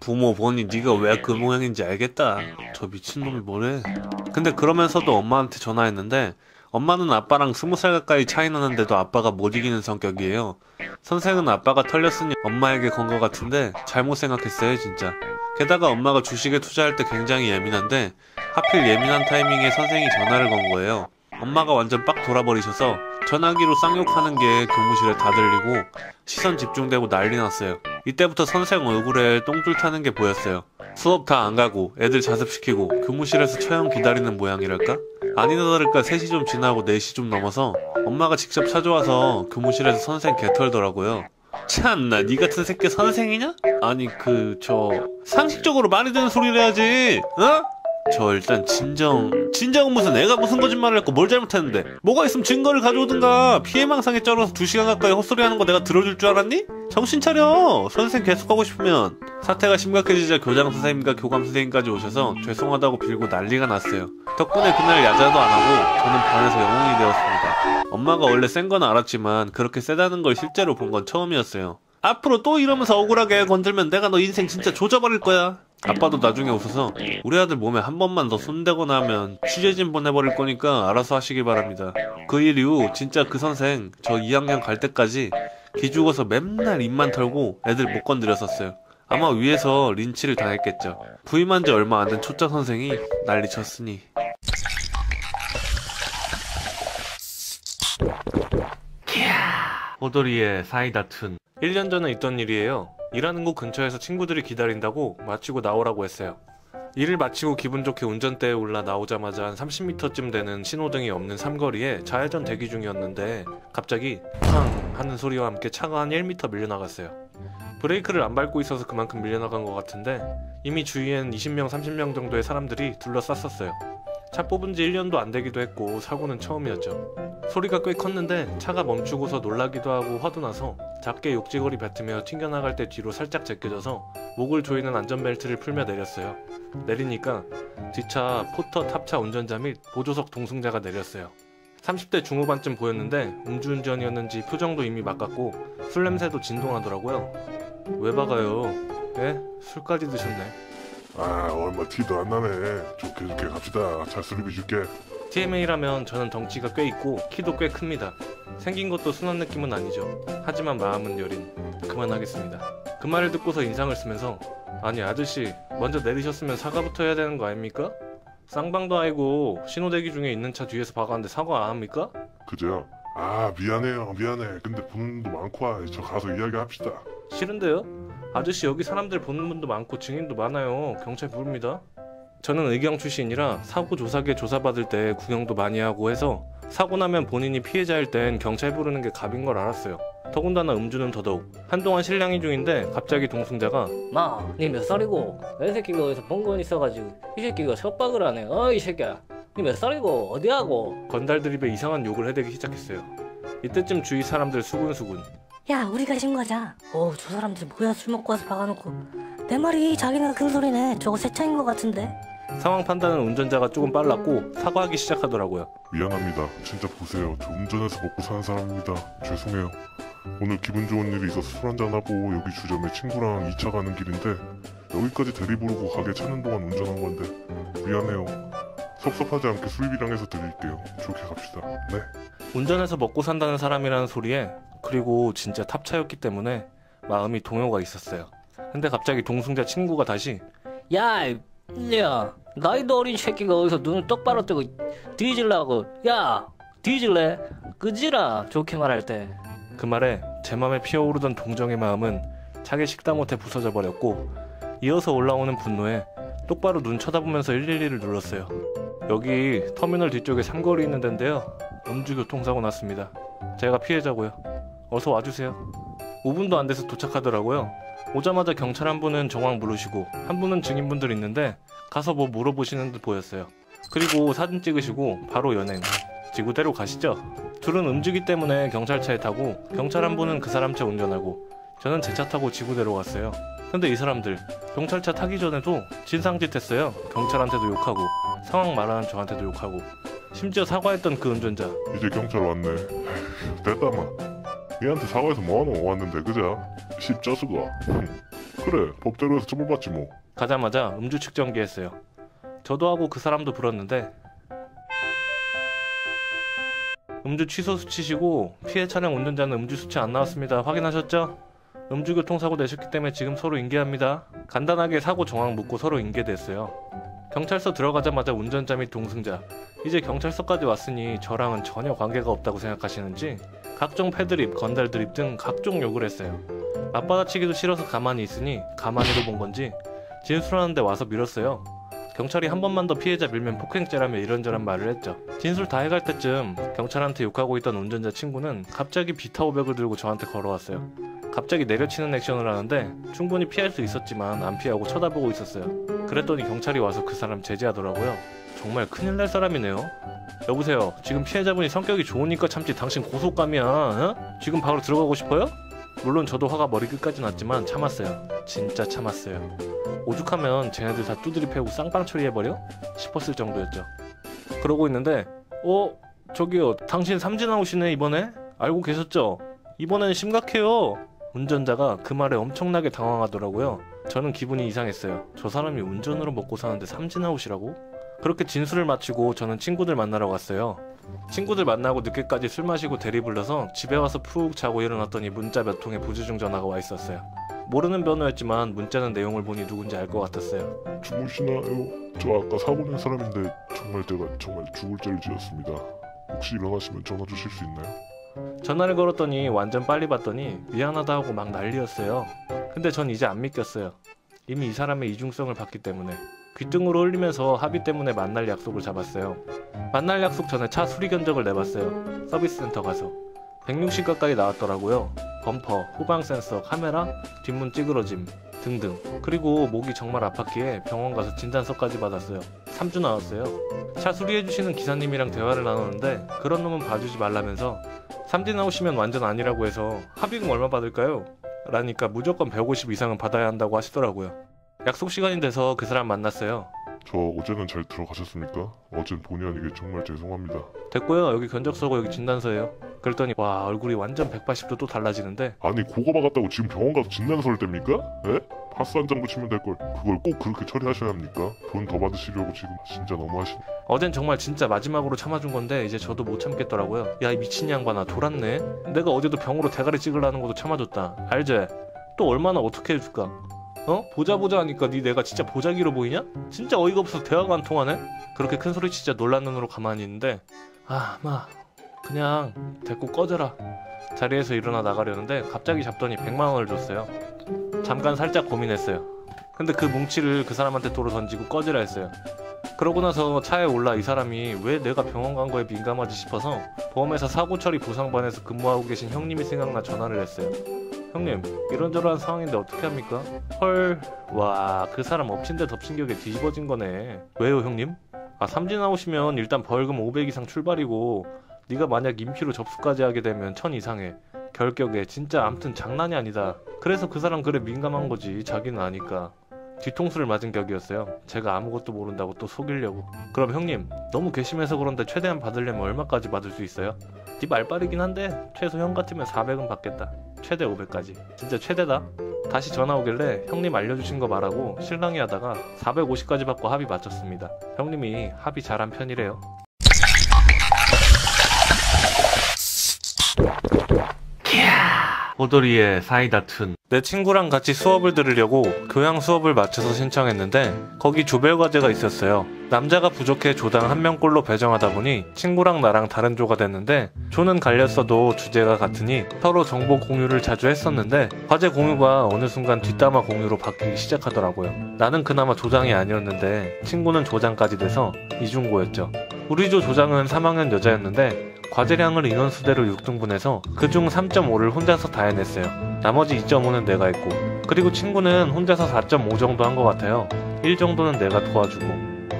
부모 보니 네가 왜 그 모양인지 알겠다. 저 미친놈이 뭐래. 근데 그러면서도 엄마한테 전화했는데 엄마는 아빠랑 스무 살 가까이 차이 나는데도 아빠가 못 이기는 성격이에요. 선생은 아빠가 털렸으니 엄마에게 건 것 같은데 잘못 생각했어요 진짜. 게다가 엄마가 주식에 투자할 때 굉장히 예민한데 하필 예민한 타이밍에 선생이 전화를 건 거예요. 엄마가 완전 빡 돌아버리셔서 전화기로 쌍욕하는 게 교무실에 다 들리고 시선 집중되고 난리 났어요. 이때부터 선생 얼굴에 똥줄 타는 게 보였어요. 수업 다 안 가고 애들 자습시키고 교무실에서 처형 기다리는 모양이랄까? 아니나 다를까 3시 좀 지나고 4시 좀 넘어서 엄마가 직접 찾아와서 교무실에서 선생 개털더라고요. 참나 니 같은 새끼 선생이냐? 아니 그 저 상식적으로 말이 되는 소리를 해야지 어? 저 일단 진정 진정은 무슨 애가 무슨 거짓말을 했고 뭘 잘못했는데 뭐가 있으면 증거를 가져오든가 피해망상에 쩔어서 2시간 가까이 헛소리하는 거 내가 들어줄 줄 알았니? 정신 차려. 선생 계속 하고 싶으면. 사태가 심각해지자 교장 선생님과 교감 선생님까지 오셔서 죄송하다고 빌고 난리가 났어요. 덕분에 그날 야자도 안 하고 저는 반에서 영웅이 되었습니다. 엄마가 원래 센 건 알았지만 그렇게 세다는 걸 실제로 본 건 처음이었어요. 앞으로 또 이러면서 억울하게 건들면 내가 너 인생 진짜 조져버릴 거야. 아빠도 나중에 웃어서 우리 아들 몸에 한 번만 더 손대거나 하면 취재진 보내버릴 거니까 알아서 하시기 바랍니다. 그 일 이후 진짜 그 선생 저 2학년 갈 때까지 기죽어서 맨날 입만 털고 애들 못 건드렸었어요. 아마 위에서 린치를 당했겠죠. 부임한 지 얼마 안 된 초짜 선생이 난리 쳤으니. 호돌이의 사이다 툰 1년 전에 있던 일이에요. 일하는 곳 근처에서 친구들이 기다린다고 마치고 나오라고 했어요. 일을 마치고 기분 좋게 운전대에 올라 나오자마자 한 30m쯤 되는 신호등이 없는 삼거리에 좌회전 대기 중이었는데 갑자기 팡 하는 소리와 함께 차가 한 1m 밀려나갔어요. 브레이크를 안 밟고 있어서 그만큼 밀려나간 것 같은데 이미 주위엔 20명, 30명 정도의 사람들이 둘러쌌었어요. 차 뽑은 지 1년도 안 되기도 했고 사고는 처음이었죠. 소리가 꽤 컸는데 차가 멈추고서 놀라기도 하고 화도 나서 작게 욕지거리 뱉으며 튕겨나갈 때 뒤로 살짝 제껴져서 목을 조이는 안전벨트를 풀며 내렸어요. 내리니까 뒷차 포터 탑차 운전자 및 보조석 동승자가 내렸어요. 30대 중후반쯤 보였는데 음주운전이었는지 표정도 이미 막갔고 술 냄새도 진동하더라고요. 왜 박아요? 예? 술까지 드셨네. 아 얼마 티도 안 나네 좋게 좋게 갑시다 차 수리비 줄게 TMA라면 저는 덩치가 꽤 있고 키도 꽤 큽니다. 생긴 것도 순한 느낌은 아니죠. 하지만 마음은 여린. 그만하겠습니다. 그 말을 듣고서 인상을 쓰면서 아니 아저씨 먼저 내리셨으면 사과부터 해야 되는 거 아닙니까? 쌍방도 아니고 신호대기 중에 있는 차 뒤에서 박았는데 사과 안 합니까? 그죠? 아 미안해요 미안해 근데 보는 분도 많고 아, 저 가서 이야기합시다 싫은데요? 아저씨 여기 사람들 보는 분도 많고 증인도 많아요. 경찰 부릅니다. 저는 의경 출신이라 사고 조사계 조사받을 때 구경도 많이 하고 해서 사고 나면 본인이 피해자일 땐 경찰 부르는 게 갑인 걸 알았어요. 더군다나 음주는 더더욱. 한동안 실랑이 중인데 갑자기 동승자가 마, 니 몇 살이고? 내 새끼가 어디서 본건 있어가지고 이 새끼가 협박을 하네. 어 이 새끼야. 니 몇 살이고? 어디하고? 건달 드립에 이상한 욕을 해대기 시작했어요. 이때쯤 주위 사람들 수군수군. 야, 우리가 신고하자. 어우 저 사람들 뭐야 술 먹고 와서 박아놓고. 내 말이 자기네가 큰 소리네. 저거 새 차인 것 같은데. 상황 판단은 운전자가 조금 빨랐고 사과하기 시작하더라고요. 미안합니다 진짜 보세요 저 운전해서 먹고 사는 사람입니다 죄송해요 오늘 기분 좋은 일이 있어서 술 한잔하고 여기 주점에 친구랑 2차 가는 길인데 여기까지 대리 부르고 가게 찾는 동안 운전한 건데 미안해요 섭섭하지 않게 수리비랑 해서 드릴게요 좋게 갑시다 네 운전해서 먹고 산다는 사람이라는 소리에 그리고 진짜 탑차였기 때문에 마음이 동요가 있었어요. 근데 갑자기 동승자 친구가 다시 야, 이- 야, 나이도 어린 새끼가 어디서 눈을 똑바로 뜨고 뒤질라고. 야, 뒤질래? 그지라 좋게 말할 때. 그 말에 제 맘에 피어오르던 동정의 마음은 차게 식다 못해 부서져 버렸고 이어서 올라오는 분노에 똑바로 눈 쳐다보면서 112를 눌렀어요. 여기 터미널 뒤쪽에 삼거리 있는 데인데요. 음주 교통사고 났습니다. 제가 피해자고요. 어서 와주세요. 5분도 안 돼서 도착하더라고요. 오자마자 경찰 한 분은 정황 물으시고 한 분은 증인분들 있는데 가서 뭐 물어보시는 듯 보였어요. 그리고 사진 찍으시고 바로 연행. 지구대로 가시죠. 둘은 음주기 때문에 경찰차에 타고 경찰 한 분은 그 사람 차 운전하고 저는 제 차 타고 지구대로 갔어요. 근데 이 사람들 경찰차 타기 전에도 진상짓 했어요. 경찰한테도 욕하고 상황 말하는 저한테도 욕하고 심지어 사과했던 그 운전자 이제 경찰 왔네 됐다마 얘한테 사과해서 뭐하노 왔는데 그자 십자수가 그래 법대로 해서 처벌받지 뭐 가자마자 음주 측정기 했어요. 저도 하고 그 사람도 불었는데 음주 취소 수치시고 피해 차량 운전자는 음주 수치 안 나왔습니다. 확인하셨죠? 음주 교통사고 내셨기 때문에 지금 서로 인계합니다. 간단하게 사고 정황 묻고 서로 인계됐어요. 경찰서 들어가자마자 운전자 및 동승자 이제 경찰서까지 왔으니 저랑은 전혀 관계가 없다고 생각하시는지 각종 패드립, 건달 드립 등 각종 욕을 했어요. 맞받아치기도 싫어서 가만히 있으니 가만히도 본 건지 진술하는데 와서 밀었어요. 경찰이 한 번만 더 피해자 밀면 폭행죄라며 이런저런 말을 했죠. 진술 다 해갈 때쯤 경찰한테 욕하고 있던 운전자 친구는 갑자기 비타오백을 들고 저한테 걸어왔어요. 갑자기 내려치는 액션을 하는데 충분히 피할 수 있었지만 안 피하고 쳐다보고 있었어요. 그랬더니 경찰이 와서 그 사람 제지하더라고요. 정말 큰일 날 사람이네요. 여보세요. 지금 피해자분이 성격이 좋으니까 참지 당신 고속감이야. 어? 지금 바로 들어가고 싶어요? 물론 저도 화가 머리 끝까지 났지만 참았어요. 진짜 참았어요. 오죽하면 쟤네들 다 두드리 패고 쌍빵 처리해버려? 싶었을 정도였죠. 그러고 있는데 어? 저기요 당신 삼진 아웃이네 이번에? 알고 계셨죠? 이번엔 심각해요. 운전자가 그 말에 엄청나게 당황하더라고요. 저는 기분이 이상했어요. 저 사람이 운전으로 먹고 사는데 삼진 아웃이라고? 그렇게 진술을 마치고 저는 친구들 만나러 갔어요. 친구들 만나고 늦게까지 술 마시고 대리 불러서 집에 와서 푹 자고 일어났더니 문자 몇 통에 부주중 전화가 와 있었어요. 모르는 번호였지만 문자는 내용을 보니 누군지 알 것 같았어요. 주무시나요? 저 아까 사고 낸 사람인데 정말 제가 정말 죽을 죄를 지었습니다. 혹시 일어나시면 전화 주실 수 있나요? 전화를 걸었더니 완전 빨리 받더니 미안하다 하고 막 난리였어요. 근데 전 이제 안 믿겼어요. 이미 이 사람의 이중성을 봤기 때문에 귀등으로 흘리면서 합의 때문에 만날 약속을 잡았어요. 만날 약속 전에 차 수리 견적을 내봤어요. 서비스 센터 가서 160 가까이 나왔더라고요. 범퍼, 후방 센서, 카메라, 뒷문 찌그러짐 등등. 그리고 목이 정말 아팠기에 병원 가서 진단서까지 받았어요. 3주 나왔어요. 차 수리해주시는 기사님이랑 대화를 나눴는데 그런 놈은 봐주지 말라면서 삼진 나오시면 완전 아니라고 해서 합의금 얼마 받을까요? 라니까 무조건 150 이상은 받아야 한다고 하시더라고요. 약속 시간이 돼서 그 사람 만났어요. 저 어제는 잘 들어가셨습니까? 어젠 본의 아니게 정말 죄송합니다. 됐고요. 여기 견적서고 여기 진단서예요. 그랬더니 와 얼굴이 완전 180도 또 달라지는데 아니 고거 박았다고 지금 병원 가서 진단서를 뗍니까? 예? 파스 한 장 붙이면 될 걸 그걸 꼭 그렇게 처리하셔야 합니까? 돈 더 받으시려고 지금 진짜 너무하시. 어젠 정말 진짜 마지막으로 참아준 건데 이제 저도 못 참겠더라고요. 야 이 미친 양반아 돌았네. 내가 어제도 병으로 대가리 찍으려는 것도 참아줬다. 알제? 또 얼마나 어떻게 해줄까? 어? 보자 보자 하니까 네 내가 진짜 보자기로 보이냐? 진짜 어이가 없어서 대화가 안 통하네? 그렇게 큰 소리 진짜 놀란 눈으로 가만히 있는데 아, 마 그냥 데리고 꺼져라. 자리에서 일어나 나가려는데 갑자기 잡더니 100만 원을 줬어요. 잠깐 살짝 고민했어요. 근데 그 뭉치를 그 사람한테 도로 던지고 꺼지라 했어요. 그러고 나서 차에 올라 이 사람이 왜 내가 병원 간 거에 민감하지 싶어서 보험회사 사고 처리 보상반에서 근무하고 계신 형님이 생각나 전화를 했어요. 형님, 이런저런 상황인데 어떻게 합니까? 헐, 와, 그 사람 엎친 데 덮친 격에 뒤집어진 거네. 왜요, 형님? 아, 삼진 나오시면 일단 벌금 500 이상 출발이고 네가 만약 임시로 접수까지 하게 되면 1000 이상해. 결격에 진짜 암튼 장난이 아니다. 그래서 그 사람 그래 민감한 거지. 자기는 아니까. 뒤통수를 맞은 격이었어요. 제가 아무것도 모른다고 또 속이려고. 그럼 형님, 너무 괘씸해서 그런데 최대한 받으려면 얼마까지 받을 수 있어요? 네 말빨이긴 한데 최소 형 같으면 400은 받겠다. 최대 500까지. 진짜 최대다. 다시 전화 오길래 형님 알려주신 거 말하고 실랑이 하다가 450까지 받고 합의 맞췄습니다. 형님이 합의 잘한 편이래요. 호돌이의 사이다 툰. 내 친구랑 같이 수업을 들으려고 교양 수업을 맞춰서 신청했는데 거기 조별 과제가 있었어요. 남자가 부족해 조당 한 명꼴로 배정하다 보니 친구랑 나랑 다른 조가 됐는데 조는 갈렸어도 주제가 같으니 서로 정보 공유를 자주 했었는데 과제 공유가 어느 순간 뒷담화 공유로 바뀌기 시작하더라고요. 나는 그나마 조장이 아니었는데 친구는 조장까지 돼서 이중고였죠. 우리 조 조장은 3학년 여자였는데 과제량을 인원수대로 6등분해서 그중 3.5를 혼자서 다 해냈어요. 나머지 2.5는 내가 했고 그리고 친구는 혼자서 4.5 정도 한 것 같아요. 1 정도는 내가 도와주고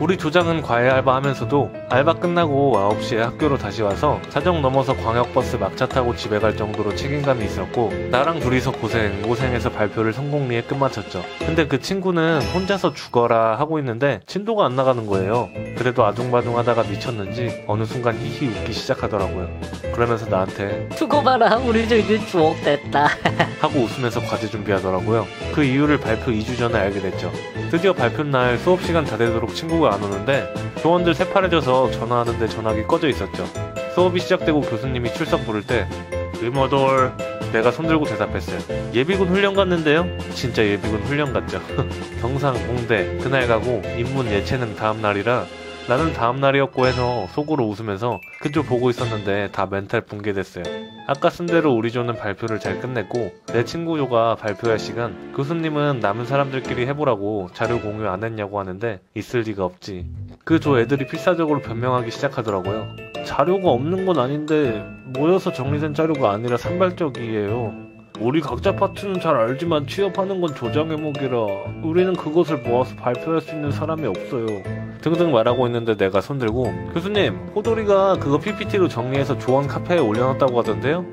우리 조장은 과외 알바 하면서도 알바 끝나고 9시에 학교로 다시 와서 자정 넘어서 광역버스 막차 타고 집에 갈 정도로 책임감이 있었고 나랑 둘이서 고생 고생해서 발표를 성공리에 끝마쳤죠. 근데 그 친구는 혼자서 죽어라 하고 있는데 진도가 안 나가는 거예요. 그래도 아둥바둥 하다가 미쳤는지 어느 순간 히히 웃기 시작하더라고요. 그러면서 나한테 두고 봐라 우리도 이제 주옥 됐다 하고 웃으면서 과제 준비하더라고요. 그 이유를 발표 2주 전에 알게 됐죠. 드디어 발표 날 수업 시간 다 되도록 친구가 안 오는데 조원들 새파래져서 전화하는데 전화기 꺼져 있었죠. 수업이 시작되고 교수님이 출석 부를 때 의모돌 내가 손들고 대답했어요. 예비군 훈련 갔는데요? 진짜 예비군 훈련 갔죠. 경상, 공대 그날 가고 인문 예체능 다음 날이라 나는 다음 날이었고 해서 속으로 웃으면서 그쪽 보고 있었는데 다 멘탈 붕괴됐어요. 아까 쓴 대로 우리 조는 발표를 잘 끝냈고 내 친구 조가 발표할 시간 교수님은 남은 사람들끼리 해보라고 자료 공유 안 했냐고 하는데 있을 리가 없지. 그 조 애들이 필사적으로 변명하기 시작하더라고요. 자료가 없는 건 아닌데 모여서 정리된 자료가 아니라 산발적이에요. 우리 각자 파트는 잘 알지만 취업하는 건 조장 회목이라 우리는 그것을 모아서 발표할 수 있는 사람이 없어요. 등등 말하고 있는데 내가 손들고 교수님 호돌이가 그거 PPT로 정리해서 조언 카페에 올려놨다고 하던데요?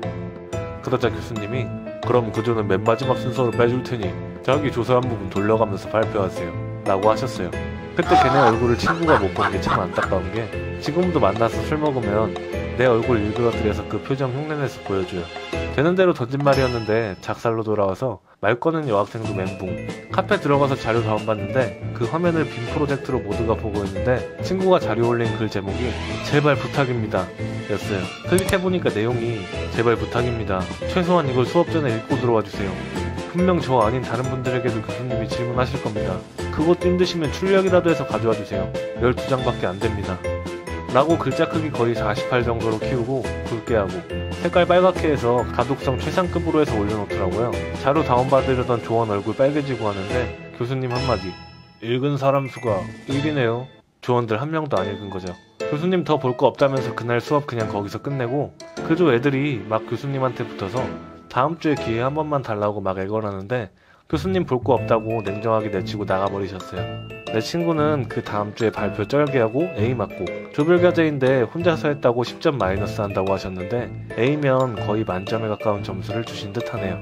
그러자 교수님이 그럼 그 조는 맨 마지막 순서로 빼줄 테니 자기 조사한 부분 돌려가면서 발표하세요 라고 하셨어요. 그때 걔네 얼굴을 친구가 못 본 게 참 안타까운 게 지금도 만나서 술 먹으면 내 얼굴 일그러뜨려서 그 표정 흉내내서 보여줘요. 되는 대로 던진 말이었는데 작살로 돌아와서 말 거는 여학생도 멘붕. 카페 들어가서 자료 다운받는데 그 화면을 빔 프로젝트로 모두가 보고 있는데 친구가 자료 올린 글 제목이 제발 부탁입니다. 였어요. 클릭해보니까 내용이 제발 부탁입니다. 최소한 이걸 수업 전에 읽고 들어와 주세요. 분명 저 아닌 다른 분들에게도 교수님이 질문하실 겁니다. 그것도 힘드시면 출력이라도 해서 가져와 주세요. 12장밖에 안 됩니다. 라고 글자 크기 거의 48 정도로 키우고 굵게 하고 색깔 빨갛게 해서 가독성 최상급으로 해서 올려놓더라고요. 자료 다운받으려던 조원 얼굴 빨개지고 하는데 교수님 한마디 읽은 사람 수가 1이네요. 조원들 한 명도 안 읽은 거죠. 교수님 더 볼 거 없다면서 그날 수업 그냥 거기서 끝내고 그조 애들이 막 교수님한테 붙어서 다음 주에 기회 한 번만 달라고 막 애걸하는데 교수님 볼 거 없다고 냉정하게 내치고 나가버리셨어요. 내 친구는 그 다음 주에 발표 쩔게하고 A 맞고 조별과제인데 혼자서 했다고 10점 마이너스 한다고 하셨는데 A면 거의 만점에 가까운 점수를 주신 듯 하네요.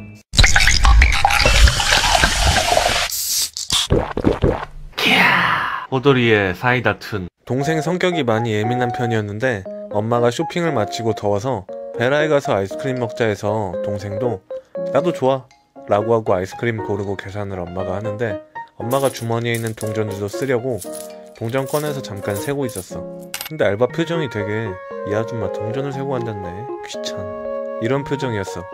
호돌이의 사이다 툰 동생 성격이 많이 예민한 편이었는데 엄마가 쇼핑을 마치고 더워서 베라에 가서 아이스크림 먹자 해서 동생도 나도 좋아 라고 하고 아이스크림 고르고 계산을 엄마가 하는데 엄마가 주머니에 있는 동전들도 쓰려고 동전 꺼내서 잠깐 세고 있었어. 근데 알바 표정이 되게 이 아줌마 동전을 세고 앉았네. 귀찮. 이런 표정이었어.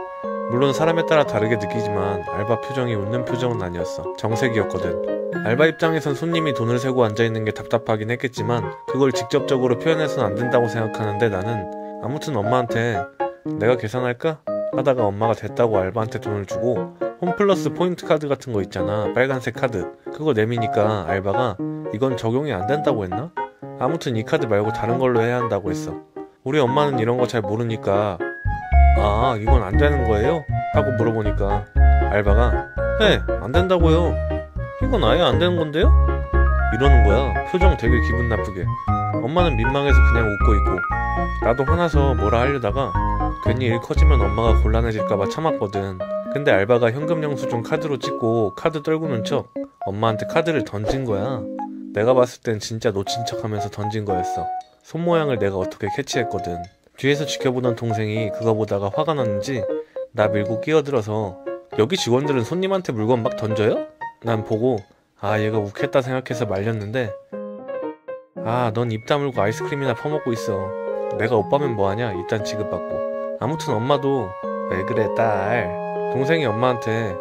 물론 사람에 따라 다르게 느끼지만 알바 표정이 웃는 표정은 아니었어. 정색이었거든. 알바 입장에선 손님이 돈을 세고 앉아있는 게 답답하긴 했겠지만 그걸 직접적으로 표현해서는 안 된다고 생각하는데 나는 아무튼 엄마한테 내가 계산할까? 하다가 엄마가 됐다고 알바한테 돈을 주고 홈플러스 포인트 카드 같은 거 있잖아. 빨간색 카드. 그거 내미니까 알바가 이건 적용이 안 된다고 했나? 아무튼 이 카드 말고 다른 걸로 해야 한다고 했어. 우리 엄마는 이런 거 잘 모르니까 아 이건 안 되는 거예요? 하고 물어보니까 알바가 네안 된다고요. 이건 아예 안 되는 건데요? 이러는 거야. 표정 되게 기분 나쁘게. 엄마는 민망해서 그냥 웃고 있고 나도 화나서 뭐라 하려다가 괜히 일 커지면 엄마가 곤란해질까봐 참았거든. 근데 알바가 현금 영수증 카드로 찍고 카드 떨구는 척 엄마한테 카드를 던진 거야. 내가 봤을 땐 진짜 놓친 척 하면서 던진 거였어. 손 모양을 내가 어떻게 캐치했거든. 뒤에서 지켜보던 동생이 그거 보다가 화가 났는지 나 밀고 끼어들어서 여기 직원들은 손님한테 물건 막 던져요? 난 보고 아 얘가 욱했다 생각해서 말렸는데 아 넌 입 다물고 아이스크림이나 퍼먹고 있어 내가 오빠면 뭐하냐 이딴 취급받고. 아무튼 엄마도 왜 그래 딸? 동생이 엄마한테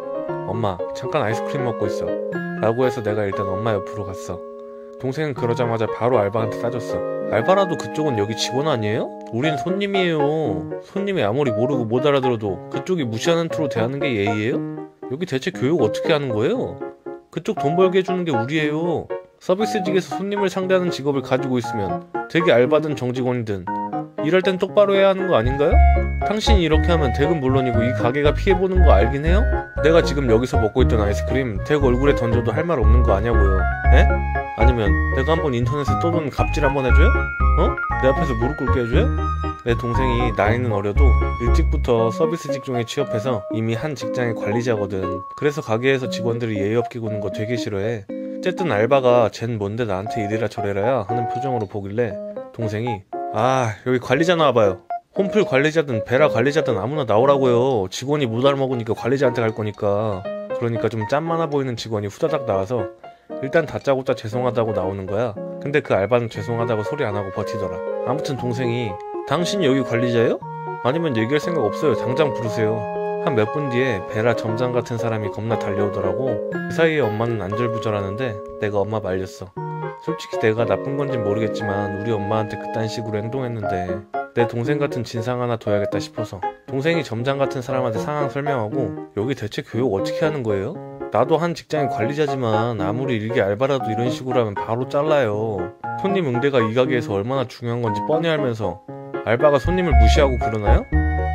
엄마 잠깐 아이스크림 먹고 있어. 라고 해서 내가 일단 엄마 옆으로 갔어. 동생은 그러자마자 바로 알바한테 따졌어. 알바라도 그쪽은 여기 직원 아니에요? 우린 손님이에요. 손님이 아무리 모르고 못 알아들어도 그쪽이 무시하는 투로 대하는 게 예의예요? 여기 대체 교육 어떻게 하는 거예요? 그쪽 돈 벌게 해주는 게 우리예요. 서비스직에서 손님을 상대하는 직업을 가지고 있으면 되게 알바든 정직원이든 일할 땐 똑바로 해야 하는 거 아닌가요? 당신이 이렇게 하면 댁은 물론이고 이 가게가 피해보는 거 알긴 해요? 내가 지금 여기서 먹고 있던 아이스크림 댁 얼굴에 던져도 할 말 없는 거 아냐고요 에? 아니면 내가 한번 인터넷에 떠도는 갑질 한번 해줘요? 어? 내 앞에서 무릎 꿇게 해줘요? 내 동생이 나이는 어려도 일찍부터 서비스 직종에 취업해서 이미 한 직장의 관리자거든 그래서 가게에서 직원들이 예의 없게 구는 거 되게 싫어해 어쨌든 알바가 쟨 뭔데 나한테 이래라 저래라야 하는 표정으로 보길래 동생이 아 여기 관리자 나와봐요. 홈플 관리자든 베라 관리자든 아무나 나오라고요. 직원이 못 알아먹으니까 관리자한테 갈 거니까. 그러니까 좀짠 많아 보이는 직원이 후다닥 나와서 일단 다짜고짜 죄송하다고 나오는 거야. 근데 그 알바는 죄송하다고 소리 안 하고 버티더라. 아무튼 동생이 당신 여기 관리자예요? 아니면 얘기할 생각 없어요. 당장 부르세요 한 몇 분 뒤에 베라 점장 같은 사람이 겁나 달려오더라고 그 사이에 엄마는 안절부절하는데 내가 엄마 말렸어 솔직히 내가 나쁜 건진 모르겠지만 우리 엄마한테 그딴 식으로 행동했는데 내 동생 같은 진상 하나 둬야겠다 싶어서 동생이 점장 같은 사람한테 상황 설명하고 여기 대체 교육 어떻게 하는 거예요? 나도 한 직장의 관리자지만 아무리 일개 알바라도 이런 식으로 하면 바로 잘라요 손님 응대가 이 가게에서 얼마나 중요한 건지 뻔히 알면서 알바가 손님을 무시하고 그러나요?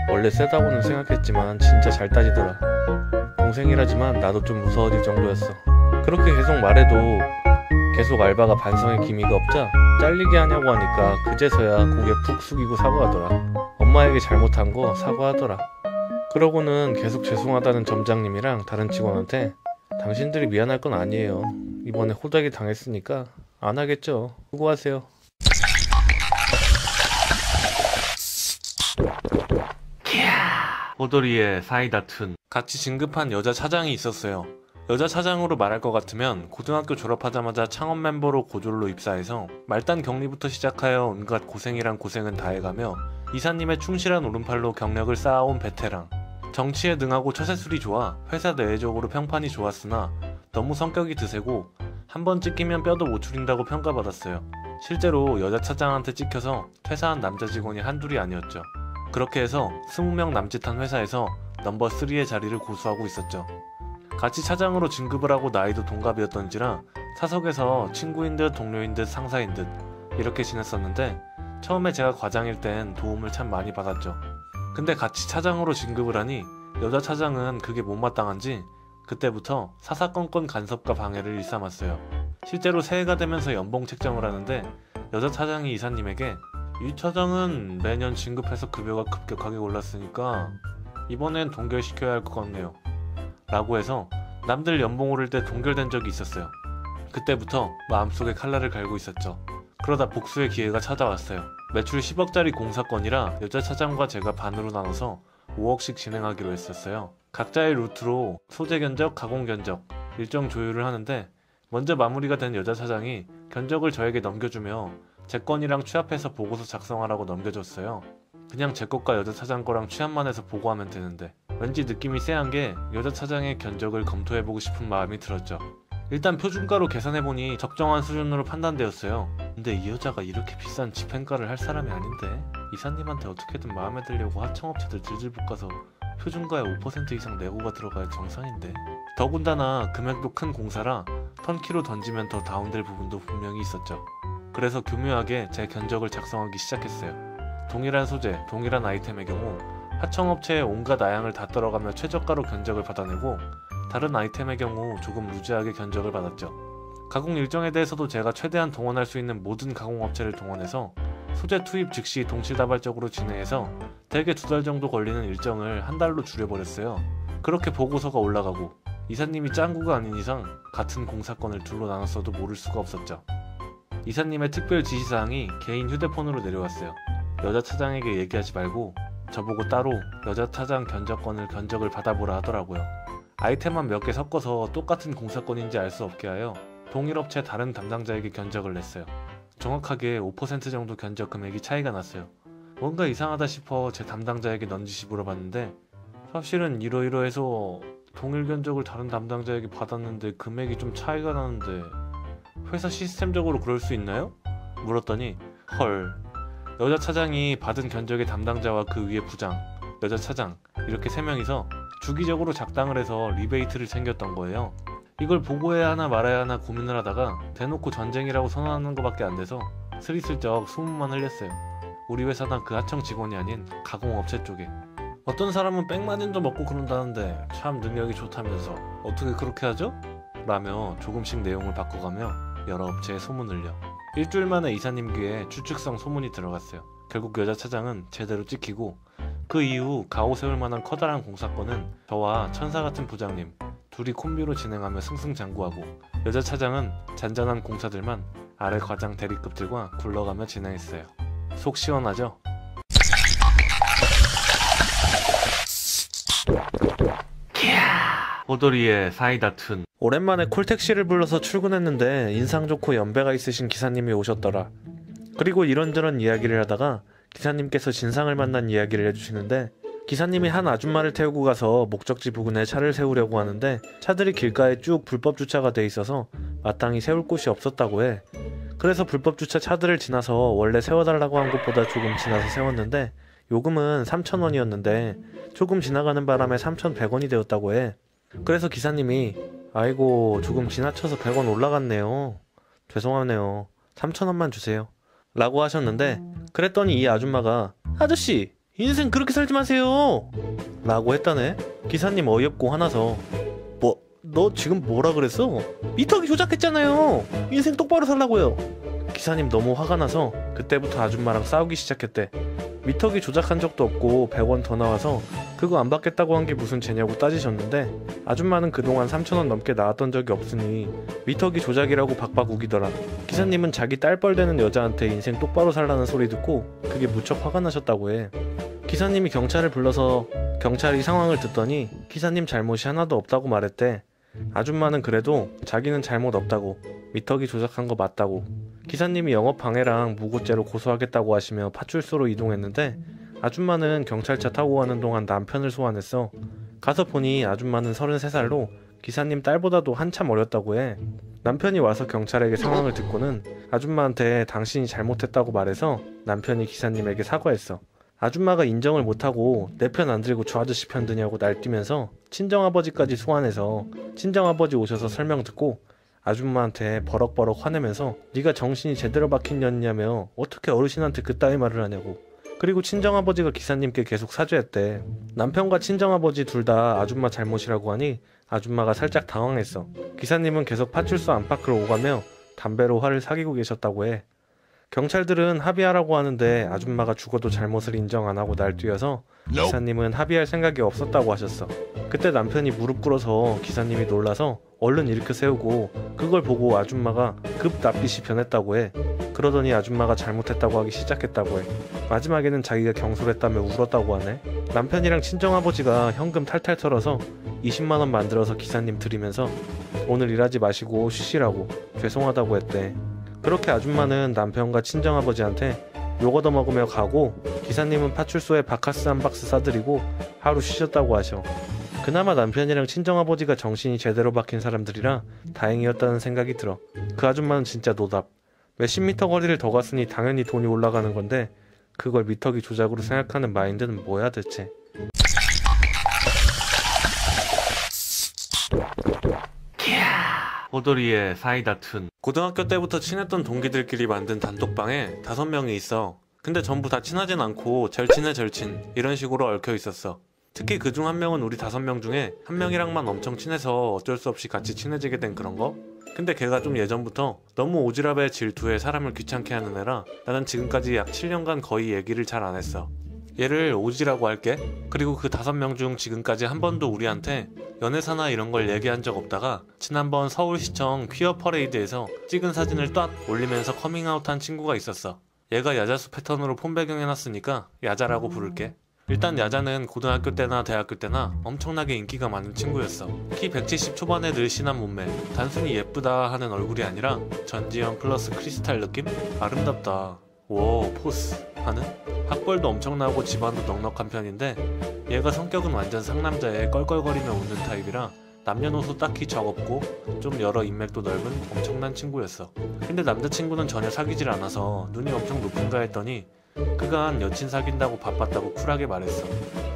원래 세다고는 생각했지만 진짜 잘 따지더라 동생이라지만 나도 좀 무서워질 정도였어 그렇게 계속 말해도 계속 알바가 반성의 기미가 없자 잘리게 하냐고 하니까 그제서야 고개 푹 숙이고 사과하더라. 엄마에게 잘못한 거 사과하더라. 그러고는 계속 죄송하다는 점장님이랑 다른 직원한테 당신들이 미안할 건 아니에요. 이번에 호닥이 당했으니까 안 하겠죠. 수고하세요. 호돌이의 사이다툰 같이 진급한 여자 차장이 있었어요. 여자 차장으로 말할 것 같으면 고등학교 졸업하자마자 창업 멤버로 고졸로 입사해서 말단 격리부터 시작하여 온갖 고생이란 고생은 다해가며 이사님의 충실한 오른팔로 경력을 쌓아온 베테랑 정치에 능하고 처세술이 좋아 회사 내외적으로 평판이 좋았으나 너무 성격이 드세고 한 번 찍히면 뼈도 못 추린다고 평가받았어요. 실제로 여자 차장한테 찍혀서 퇴사한 남자 직원이 한둘이 아니었죠. 그렇게 해서 20명 남짓한 회사에서 넘버 3의 자리를 고수하고 있었죠. 같이 차장으로 진급을 하고 나이도 동갑이었던지라 사석에서 친구인 듯 동료인 듯 상사인 듯 이렇게 지냈었는데 처음에 제가 과장일 땐 도움을 참 많이 받았죠. 근데 같이 차장으로 진급을 하니 여자 차장은 그게 못마땅한지 그때부터 사사건건 간섭과 방해를 일삼았어요. 실제로 새해가 되면서 연봉 책정을 하는데 여자 차장이 이사님에게 이 차장은 매년 진급해서 급여가 급격하게 올랐으니까 이번엔 동결시켜야 할 것 같네요. 라고 해서 남들 연봉 오를 때 동결된 적이 있었어요. 그때부터 마음속에 칼날을 갈고 있었죠. 그러다 복수의 기회가 찾아왔어요. 매출 10억짜리 공사건이라 여자 차장과 제가 반으로 나눠서 5억씩 진행하기로 했었어요. 각자의 루트로 소재 견적, 가공 견적, 일정 조율을 하는데 먼저 마무리가 된 여자 차장이 견적을 저에게 넘겨주며 제 건이랑 취합해서 보고서 작성하라고 넘겨줬어요. 그냥 제 것과 여자 차장 거랑 취합만 해서 보고하면 되는데 왠지 느낌이 쎄한 게 여자 차장의 견적을 검토해보고 싶은 마음이 들었죠. 일단 표준가로 계산해보니 적정한 수준으로 판단되었어요. 근데 이 여자가 이렇게 비싼 집행가를 할 사람이 아닌데 이사님한테 어떻게든 마음에 들려고 하청업체들 질질 볶아서 표준가의 5% 이상 내고가 들어가야 정상인데 더군다나 금액도 큰 공사라 턴키로 던지면 더 다운될 부분도 분명히 있었죠. 그래서 교묘하게 제 견적을 작성하기 시작했어요. 동일한 소재, 동일한 아이템의 경우 하청업체의 온갖 아양을 다 떨어가며 최저가로 견적을 받아내고 다른 아이템의 경우 조금 루즈하게 견적을 받았죠. 가공 일정에 대해서도 제가 최대한 동원할 수 있는 모든 가공업체를 동원해서 소재 투입 즉시 동시다발적으로 진행해서 대개 두 달 정도 걸리는 일정을 한 달로 줄여버렸어요. 그렇게 보고서가 올라가고 이사님이 짱구가 아닌 이상 같은 공사건을 둘로 나눴어도 모를 수가 없었죠. 이사님의 특별 지시사항이 개인 휴대폰으로 내려왔어요. 여자 차장에게 얘기하지 말고 저보고 따로 여자 차장 견적건을 견적을 받아보라 하더라고요. 아이템만 몇 개 섞어서 똑같은 공사건인지 알 수 없게 하여 동일 업체 다른 담당자에게 견적을 냈어요. 정확하게 5% 정도 견적 금액이 차이가 났어요. 뭔가 이상하다 싶어 제 담당자에게 넌지시 물어봤는데 사실은 이러이러해서 동일 견적을 다른 담당자에게 받았는데 금액이 좀 차이가 나는데 회사 시스템적으로 그럴 수 있나요? 물었더니 헐 여자 차장이 받은 견적의 담당자와 그 위에 부장, 여자 차장 이렇게 세 명이서 주기적으로 작당을 해서 리베이트를 챙겼던 거예요. 이걸 보고해야 하나 말아야 하나 고민을 하다가 대놓고 전쟁이라고 선언하는 것밖에 안 돼서 스리슬쩍 소문만 흘렸어요. 우리 회사나 그 하청 직원이 아닌 가공업체 쪽에. 어떤 사람은 백마진도 먹고 그런다는데 참 능력이 좋다면서 어떻게 그렇게 하죠? 라며 조금씩 내용을 바꿔가며 여러 업체에 소문을요. 일주일 만에 이사님 귀에 추측성 소문이 들어갔어요. 결국 여자 차장은 제대로 찍히고 그 이후 가오 세울 만한 커다란 공사건은 저와 천사 같은 부장님 둘이 콤비로 진행하며 승승장구하고 여자 차장은 잔잔한 공사들만 아래 과장 대리급들과 굴러가며 진행했어요. 속 시원하죠? 호돌이의 사이다 툰 오랜만에 콜택시를 불러서 출근했는데 인상 좋고 연배가 있으신 기사님이 오셨더라. 그리고 이런저런 이야기를 하다가 기사님께서 진상을 만난 이야기를 해주시는데 기사님이 한 아줌마를 태우고 가서 목적지 부근에 차를 세우려고 하는데 차들이 길가에 쭉 불법 주차가 돼 있어서 마땅히 세울 곳이 없었다고 해. 그래서 불법 주차 차들을 지나서 원래 세워달라고 한 곳보다 조금 지나서 세웠는데 요금은 3,000원이었는데 조금 지나가는 바람에 3,100원이 되었다고 해. 그래서 기사님이 아이고 조금 지나쳐서 100원 올라갔네요. 죄송하네요. 3,000원만 주세요. 라고 하셨는데 그랬더니 이 아줌마가 아저씨 인생 그렇게 살지 마세요 라고 했다네 기사님 어이없고 화나서 뭐 너 지금 뭐라 그랬어? 미터기 조작했잖아요 인생 똑바로 살라고요 기사님 너무 화가 나서 그때부터 아줌마랑 싸우기 시작했대 미터기 조작한 적도 없고 100원 더 나와서 그거 안 받겠다고 한 게 무슨 죄냐고 따지셨는데 아줌마는 그동안 3천원 넘게 나왔던 적이 없으니 미터기 조작이라고 박박 우기더라. 기사님은 자기 딸뻘 되는 여자한테 인생 똑바로 살라는 소리 듣고 그게 무척 화가 나셨다고 해. 기사님이 경찰을 불러서 경찰이 상황을 듣더니 기사님 잘못이 하나도 없다고 말했대 아줌마는 그래도 자기는 잘못 없다고 미터기 조작한 거 맞다고 기사님이 영업 방해랑 무고죄로 고소하겠다고 하시며 파출소로 이동했는데 아줌마는 경찰차 타고 가는 동안 남편을 소환했어. 가서 보니 아줌마는 33살로 기사님 딸보다도 한참 어렸다고 해. 남편이 와서 경찰에게 상황을 듣고는 아줌마한테 당신이 잘못했다고 말해서 남편이 기사님에게 사과했어. 아줌마가 인정을 못하고 내 편 안 들고 저 아저씨 편 드냐고 날뛰면서 친정아버지까지 소환해서 친정아버지 오셔서 설명 듣고 아줌마한테 버럭버럭 화내면서 네가 정신이 제대로 박힌 년이냐며 어떻게 어르신한테 그따위 말을 하냐고. 그리고 친정아버지가 기사님께 계속 사죄했대. 남편과 친정아버지 둘 다 아줌마 잘못이라고 하니 아줌마가 살짝 당황했어. 기사님은 계속 파출소 안팎을 오가며 담배로 화를 사귀고 계셨다고 해 경찰들은 합의하라고 하는데 아줌마가 죽어도 잘못을 인정 안 하고 날뛰어서 기사님은 합의할 생각이 없었다고 하셨어. 그때 남편이 무릎 꿇어서 기사님이 놀라서 얼른 일으켜 세우고 그걸 보고 아줌마가 급 낯빛이 변했다고 해. 그러더니 아줌마가 잘못했다고 하기 시작했다고 해. 마지막에는 자기가 경솔했다며 울었다고 하네. 남편이랑 친정아버지가 현금 탈탈 털어서 20만 원 만들어서 기사님 드리면서 오늘 일하지 마시고 쉬시라고 죄송하다고 했대. 그렇게 아줌마는 남편과 친정아버지한테 욕 얻어먹으며 가고 기사님은 파출소에 바카스 한 박스 싸드리고 하루 쉬셨다고 하셔. 그나마 남편이랑 친정아버지가 정신이 제대로 박힌 사람들이라 다행이었다는 생각이 들어. 그 아줌마는 진짜 노답. 몇십 미터 거리를 더 갔으니 당연히 돈이 올라가는 건데 그걸 미터기 조작으로 생각하는 마인드는 뭐야 대체. 호돌이의 사이다 툰 고등학교 때부터 친했던 동기들끼리 만든 단톡방에 다섯 명이 있어. 근데 전부 다 친하진 않고 절친의 절친 이런 식으로 얽혀 있었어. 특히 그 중 한 명은 우리 다섯 명 중에 한 명이랑만 엄청 친해서 어쩔 수 없이 같이 친해지게 된 그런 거? 근데 걔가 좀 예전부터 너무 오지랖에 질투에 사람을 귀찮게 하는 애라 나는 지금까지 약 7년간 거의 얘기를 잘 안 했어 얘를 오지라고 할게. 그리고 그 다섯 명 중 지금까지 한 번도 우리한테 연애사나 이런 걸 얘기한 적 없다가 지난번 서울시청 퀴어 퍼레이드에서 찍은 사진을 딱 올리면서 커밍아웃한 친구가 있었어. 얘가 야자수 패턴으로 폰 배경해놨으니까 야자라고 부를게. 일단 야자는 고등학교 때나 대학교 때나 엄청나게 인기가 많은 친구였어. 키 170 초반의 늘씬한 몸매, 단순히 예쁘다 하는 얼굴이 아니라 전지현 플러스 크리스탈 느낌? 아름답다. 워 포스 하는? 학벌도 엄청나고 집안도 넉넉한 편인데 얘가 성격은 완전 상남자에 껄껄거리며 웃는 타입이라 남녀노소 딱히 적 없고 좀 여러 인맥도 넓은 엄청난 친구였어. 근데 남자친구는 전혀 사귀질 않아서 눈이 엄청 높은가 했더니 그간 여친 사귄다고 바빴다고 쿨하게 말했어.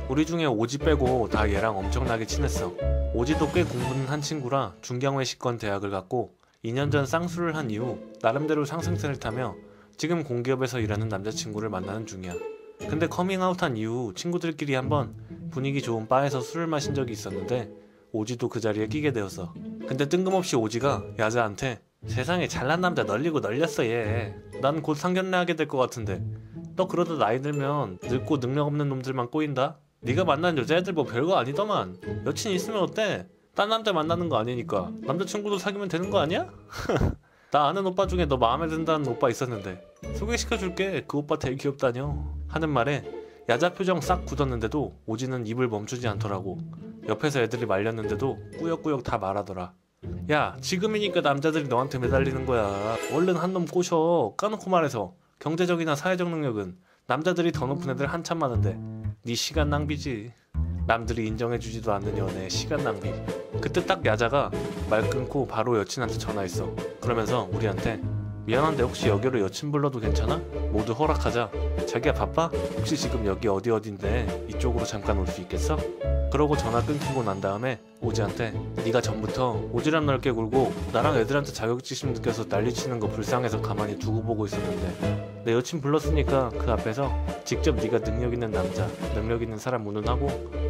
우리 중에 오지 빼고 다 얘랑 엄청나게 친했어. 오지도 꽤 공부는 한 친구라 중경외 식권 대학을 갔고 2년 전 쌍수를 한 이후 나름대로 상승세를 타며 지금 공기업에서 일하는 남자친구를 만나는 중이야. 근데 커밍아웃한 이후 친구들끼리 한번 분위기 좋은 바에서 술을 마신 적이 있었는데 오지도 그 자리에 끼게 되었어. 근데 뜬금없이 오지가 야자한테 세상에 잘난 남자 널리고 널렸어 얘. 난 곧 상견례 하게 될 것 같은데 너 그러다 나이 들면 늙고 능력 없는 놈들만 꼬인다? 네가 만난 여자애들 뭐 별거 아니더만 여친 있으면 어때? 딴 남자 만나는 거 아니니까 남자친구도 사귀면 되는 거 아니야? 나 아는 오빠 중에 너 마음에 든다는 오빠 있었는데 소개시켜줄게. 그 오빠 되게 귀엽다녀 하는 말에 야자 표정 싹 굳었는데도 오지는 입을 멈추지 않더라고. 옆에서 애들이 말렸는데도 꾸역꾸역 다 말하더라. 야 지금이니까 남자들이 너한테 매달리는 거야. 얼른 한 놈 꼬셔. 까놓고 말해서. 경제적이나 사회적 능력은 남자들이 더 높은 애들 한참 많은데 네 시간 낭비지. 남들이 인정해주지도 않는 연애 시간 낭비. 그때 딱 야자가 말 끊고 바로 여친한테 전화했어. 그러면서 우리한테 미안한데 혹시 여기로 여친 불러도 괜찮아? 모두 허락하자 자기야 바빠? 혹시 지금 여기 어디 어딘데 이쪽으로 잠깐 올 수 있겠어? 그러고 전화 끊기고 난 다음에 오지한테 네가 전부터 오지랖 넓게 굴고 나랑 애들한테 자격지심 느껴서 난리치는 거 불쌍해서 가만히 두고 보고 있었는데 내 여친 불렀으니까 그 앞에서 직접 네가 능력 있는 남자 능력 있는 사람 운운하고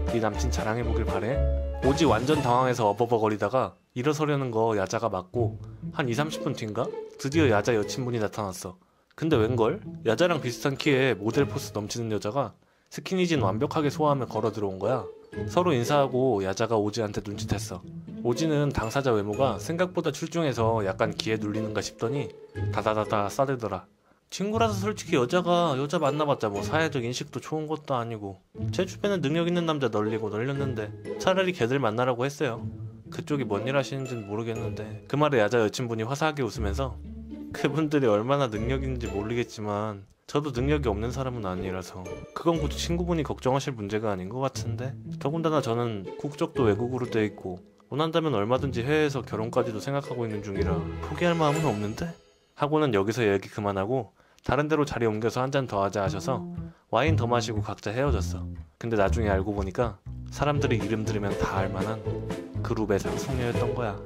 네 남친 자랑해보길 바래 오지 완전 당황해서 어버버거리다가 일어서려는 거 야자가 맞고 한 2, 30분 뒤인가? 드디어 야자 여친분이 나타났어 근데 웬걸? 야자랑 비슷한 키에 모델 포스 넘치는 여자가 스키니진 완벽하게 소화하며 걸어 들어온 거야 서로 인사하고 야자가 오지한테 눈짓했어. 오지는 당사자 외모가 생각보다 출중해서 약간 기에 눌리는가 싶더니 다다다다 싸대더라. 친구라서 솔직히 여자가 여자 만나봤자 뭐 사회적 인식도 좋은 것도 아니고 제 주변에 능력 있는 남자 널리고 널렸는데 차라리 걔들 만나라고 했어요. 그쪽이 뭔 일 하시는지는 모르겠는데 그 말에 야자 여친분이 화사하게 웃으면서 그분들이 얼마나 능력 있는지 모르겠지만 저도 능력이 없는 사람은 아니라서 그건 굳이 친구분이 걱정하실 문제가 아닌 것 같은데 더군다나 저는 국적도 외국으로 돼 있고 원한다면 얼마든지 해외에서 결혼까지도 생각하고 있는 중이라 포기할 마음은 없는데 하고는 여기서 얘기 그만하고 다른 데로 자리 옮겨서 한 잔 더 하자 하셔서 와인 더 마시고 각자 헤어졌어 근데 나중에 알고 보니까 사람들이 이름 들으면 다 알만한 그룹의 상승녀였던 거야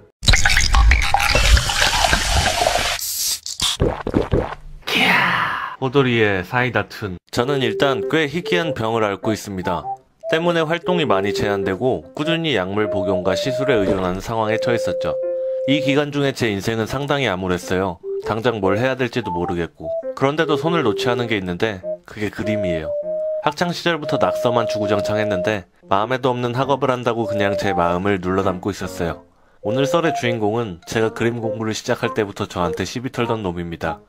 호돌이의 사이다 툰 저는 일단 꽤 희귀한 병을 앓고 있습니다. 때문에 활동이 많이 제한되고 꾸준히 약물 복용과 시술에 의존하는 상황에 처했었죠. 이 기간 중에 제 인생은 상당히 암울했어요. 당장 뭘 해야 될지도 모르겠고. 그런데도 손을 놓지 않은 게 있는데 그게 그림이에요. 학창 시절부터 낙서만 주구장창했는데 마음에도 없는 학업을 한다고 그냥 제 마음을 눌러담고 있었어요. 오늘 썰의 주인공은 제가 그림 공부를 시작할 때부터 저한테 시비 털던 놈입니다.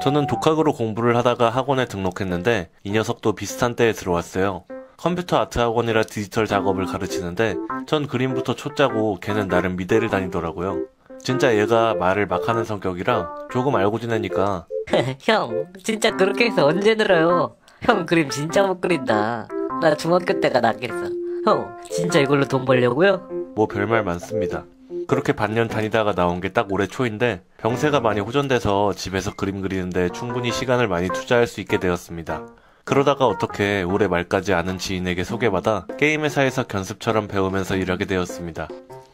저는 독학으로 공부를 하다가 학원에 등록했는데 이 녀석도 비슷한 때에 들어왔어요. 컴퓨터 아트 학원이라 디지털 작업을 가르치는데 전 그림부터 초짜고 걔는 나름 미대를 다니더라고요. 진짜 얘가 말을 막 하는 성격이라 조금 알고 지내니까 형, 진짜 그렇게 해서 언제 늘어요? 형 그림 진짜 못 그린다. 나 중학교 때가 낫겠어. 형, 진짜 이걸로 돈 벌려고요? 뭐 별말 많습니다. 그렇게 반년 다니다가 나온 게 딱 올해 초인데 병세가 많이 호전돼서 집에서 그림 그리는데 충분히 시간을 많이 투자할 수 있게 되었습니다. 그러다가 어떻게 올해 말까지 아는 지인에게 소개받아 게임 회사에서 견습처럼 배우면서 일하게 되었습니다.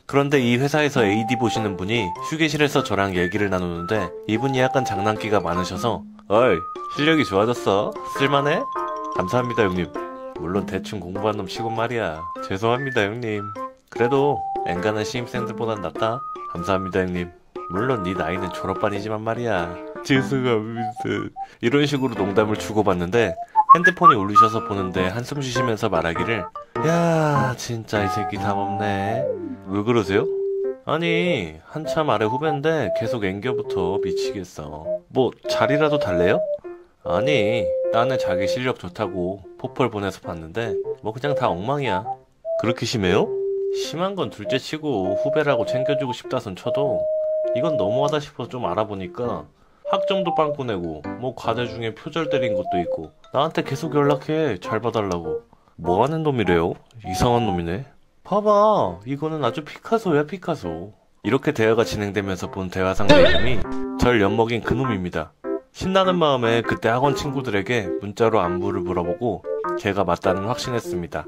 그런데 이 회사에서 AD 보시는 분이 휴게실에서 저랑 얘기를 나누는데 이분이 약간 장난기가 많으셔서 어이 실력이 좋아졌어. 쓸만해? 감사합니다 형님. 물론 대충 공부한 놈 치곤 말이야. 죄송합니다 형님. 그래도 엔간한 신입생들보단 낫다. 감사합니다 형님. 물론 네 나이는 졸업반이지만 말이야. 죄송합니다. 이런 식으로 농담을 주고받는데 핸드폰이 울리셔서 보는데 한숨 쉬시면서 말하기를 야 진짜 이 새끼 답 없네 왜 그러세요? 아니 한참 아래 후배인데 계속 앵겨부터 미치겠어 뭐 자리라도 달래요? 아니 딴에 자기 실력 좋다고 포펄 보내서 봤는데 뭐 그냥 다 엉망이야 그렇게 심해요? 심한 건 둘째 치고 후배라고 챙겨주고 싶다선 쳐도 이건 너무하다 싶어서 좀 알아보니까 학점도 빵꾸 내고 뭐 과제 중에 표절 때린 것도 있고 나한테 계속 연락해. 잘 봐달라고. 뭐 하는 놈이래요? 이상한 놈이네. 봐봐. 이거는 아주 피카소야 피카소. 이렇게 대화가 진행되면서 본 대화 상대 이름이 절 엿먹인 그놈입니다. 신나는 마음에 그때 학원 친구들에게 문자로 안부를 물어보고 걔가 맞다는 확신했습니다.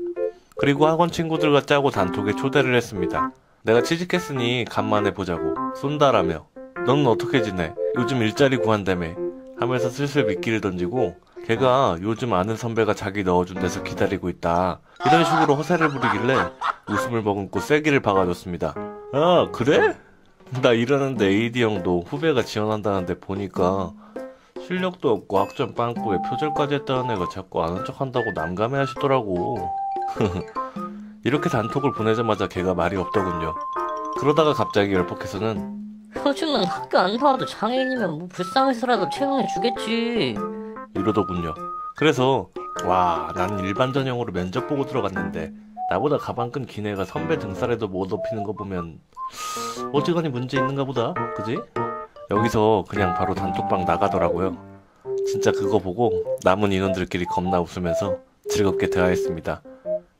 그리고 학원 친구들과 짜고 단톡에 초대를 했습니다. 내가 취직했으니 간만에 보자고. 쏜다라며. 너는 어떻게 지내? 요즘 일자리 구한다며. 하면서 슬슬 미끼를 던지고 걔가 요즘 아는 선배가 자기 넣어준 데서 기다리고 있다 이런 식으로 허세를 부리길래 웃음을 머금고 쐐기를 박아줬습니다 아 그래? 나 일하는데 AD 형도 후배가 지원한다는데 보니까 실력도 없고 학점 빵꾸에 표절까지 했다는 애가 자꾸 아는 척한다고 난감해 하시더라고 이렇게 단톡을 보내자마자 걔가 말이 없더군요 그러다가 갑자기 열폭해서는 요즘은 학교 안 나와도 장애인이면 뭐 불쌍해서라도 채용해 주겠지. 이러더군요. 그래서 와, 난 일반 전형으로 면접 보고 들어갔는데 나보다 가방 끈 기내가 선배 등살에도 못 높이는 거 보면 어지간히 문제 있는가 보다. 그지? 여기서 그냥 바로 단톡방 나가더라고요. 진짜 그거 보고 남은 인원들끼리 겁나 웃으면서 즐겁게 대화했습니다.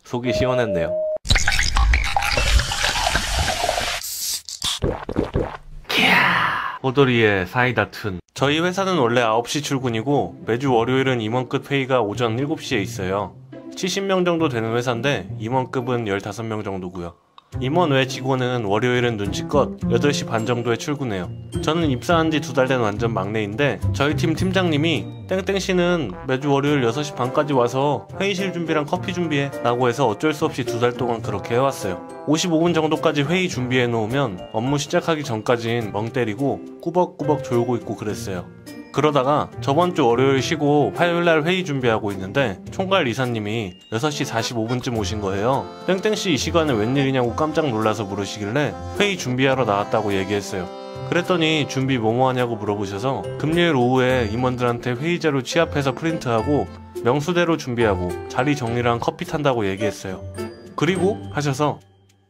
속이 시원했네요. 호돌이의 사이다 툰 저희 회사는 원래 9시 출근이고 매주 월요일은 임원급 회의가 오전 7시에 있어요. 70명 정도 되는 회사인데 임원급은 15명 정도고요 임원 외 직원은 월요일은 눈치껏 8시 반 정도에 출근해요. 저는 입사한 지 두 달 된 완전 막내인데 저희 팀 팀장님이 땡땡씨는 매주 월요일 6시 반까지 와서 회의실 준비랑 커피 준비해 라고 해서 어쩔 수 없이 두 달 동안 그렇게 해왔어요. 55분 정도까지 회의 준비해 놓으면 업무 시작하기 전까진 멍 때리고 꾸벅꾸벅 졸고 있고 그랬어요 그러다가 저번 주 월요일 쉬고 화요일 날 회의 준비하고 있는데 총괄 이사님이 6시 45분쯤 오신 거예요. 땡땡씨 이 시간에 웬일이냐고 깜짝 놀라서 물으시길래 회의 준비하러 나왔다고 얘기했어요. 그랬더니 준비 뭐뭐 하냐고 물어보셔서 금요일 오후에 임원들한테 회의 자료 취합해서 프린트하고 명수대로 준비하고 자리 정리랑 커피 탄다고 얘기했어요. 그리고 하셔서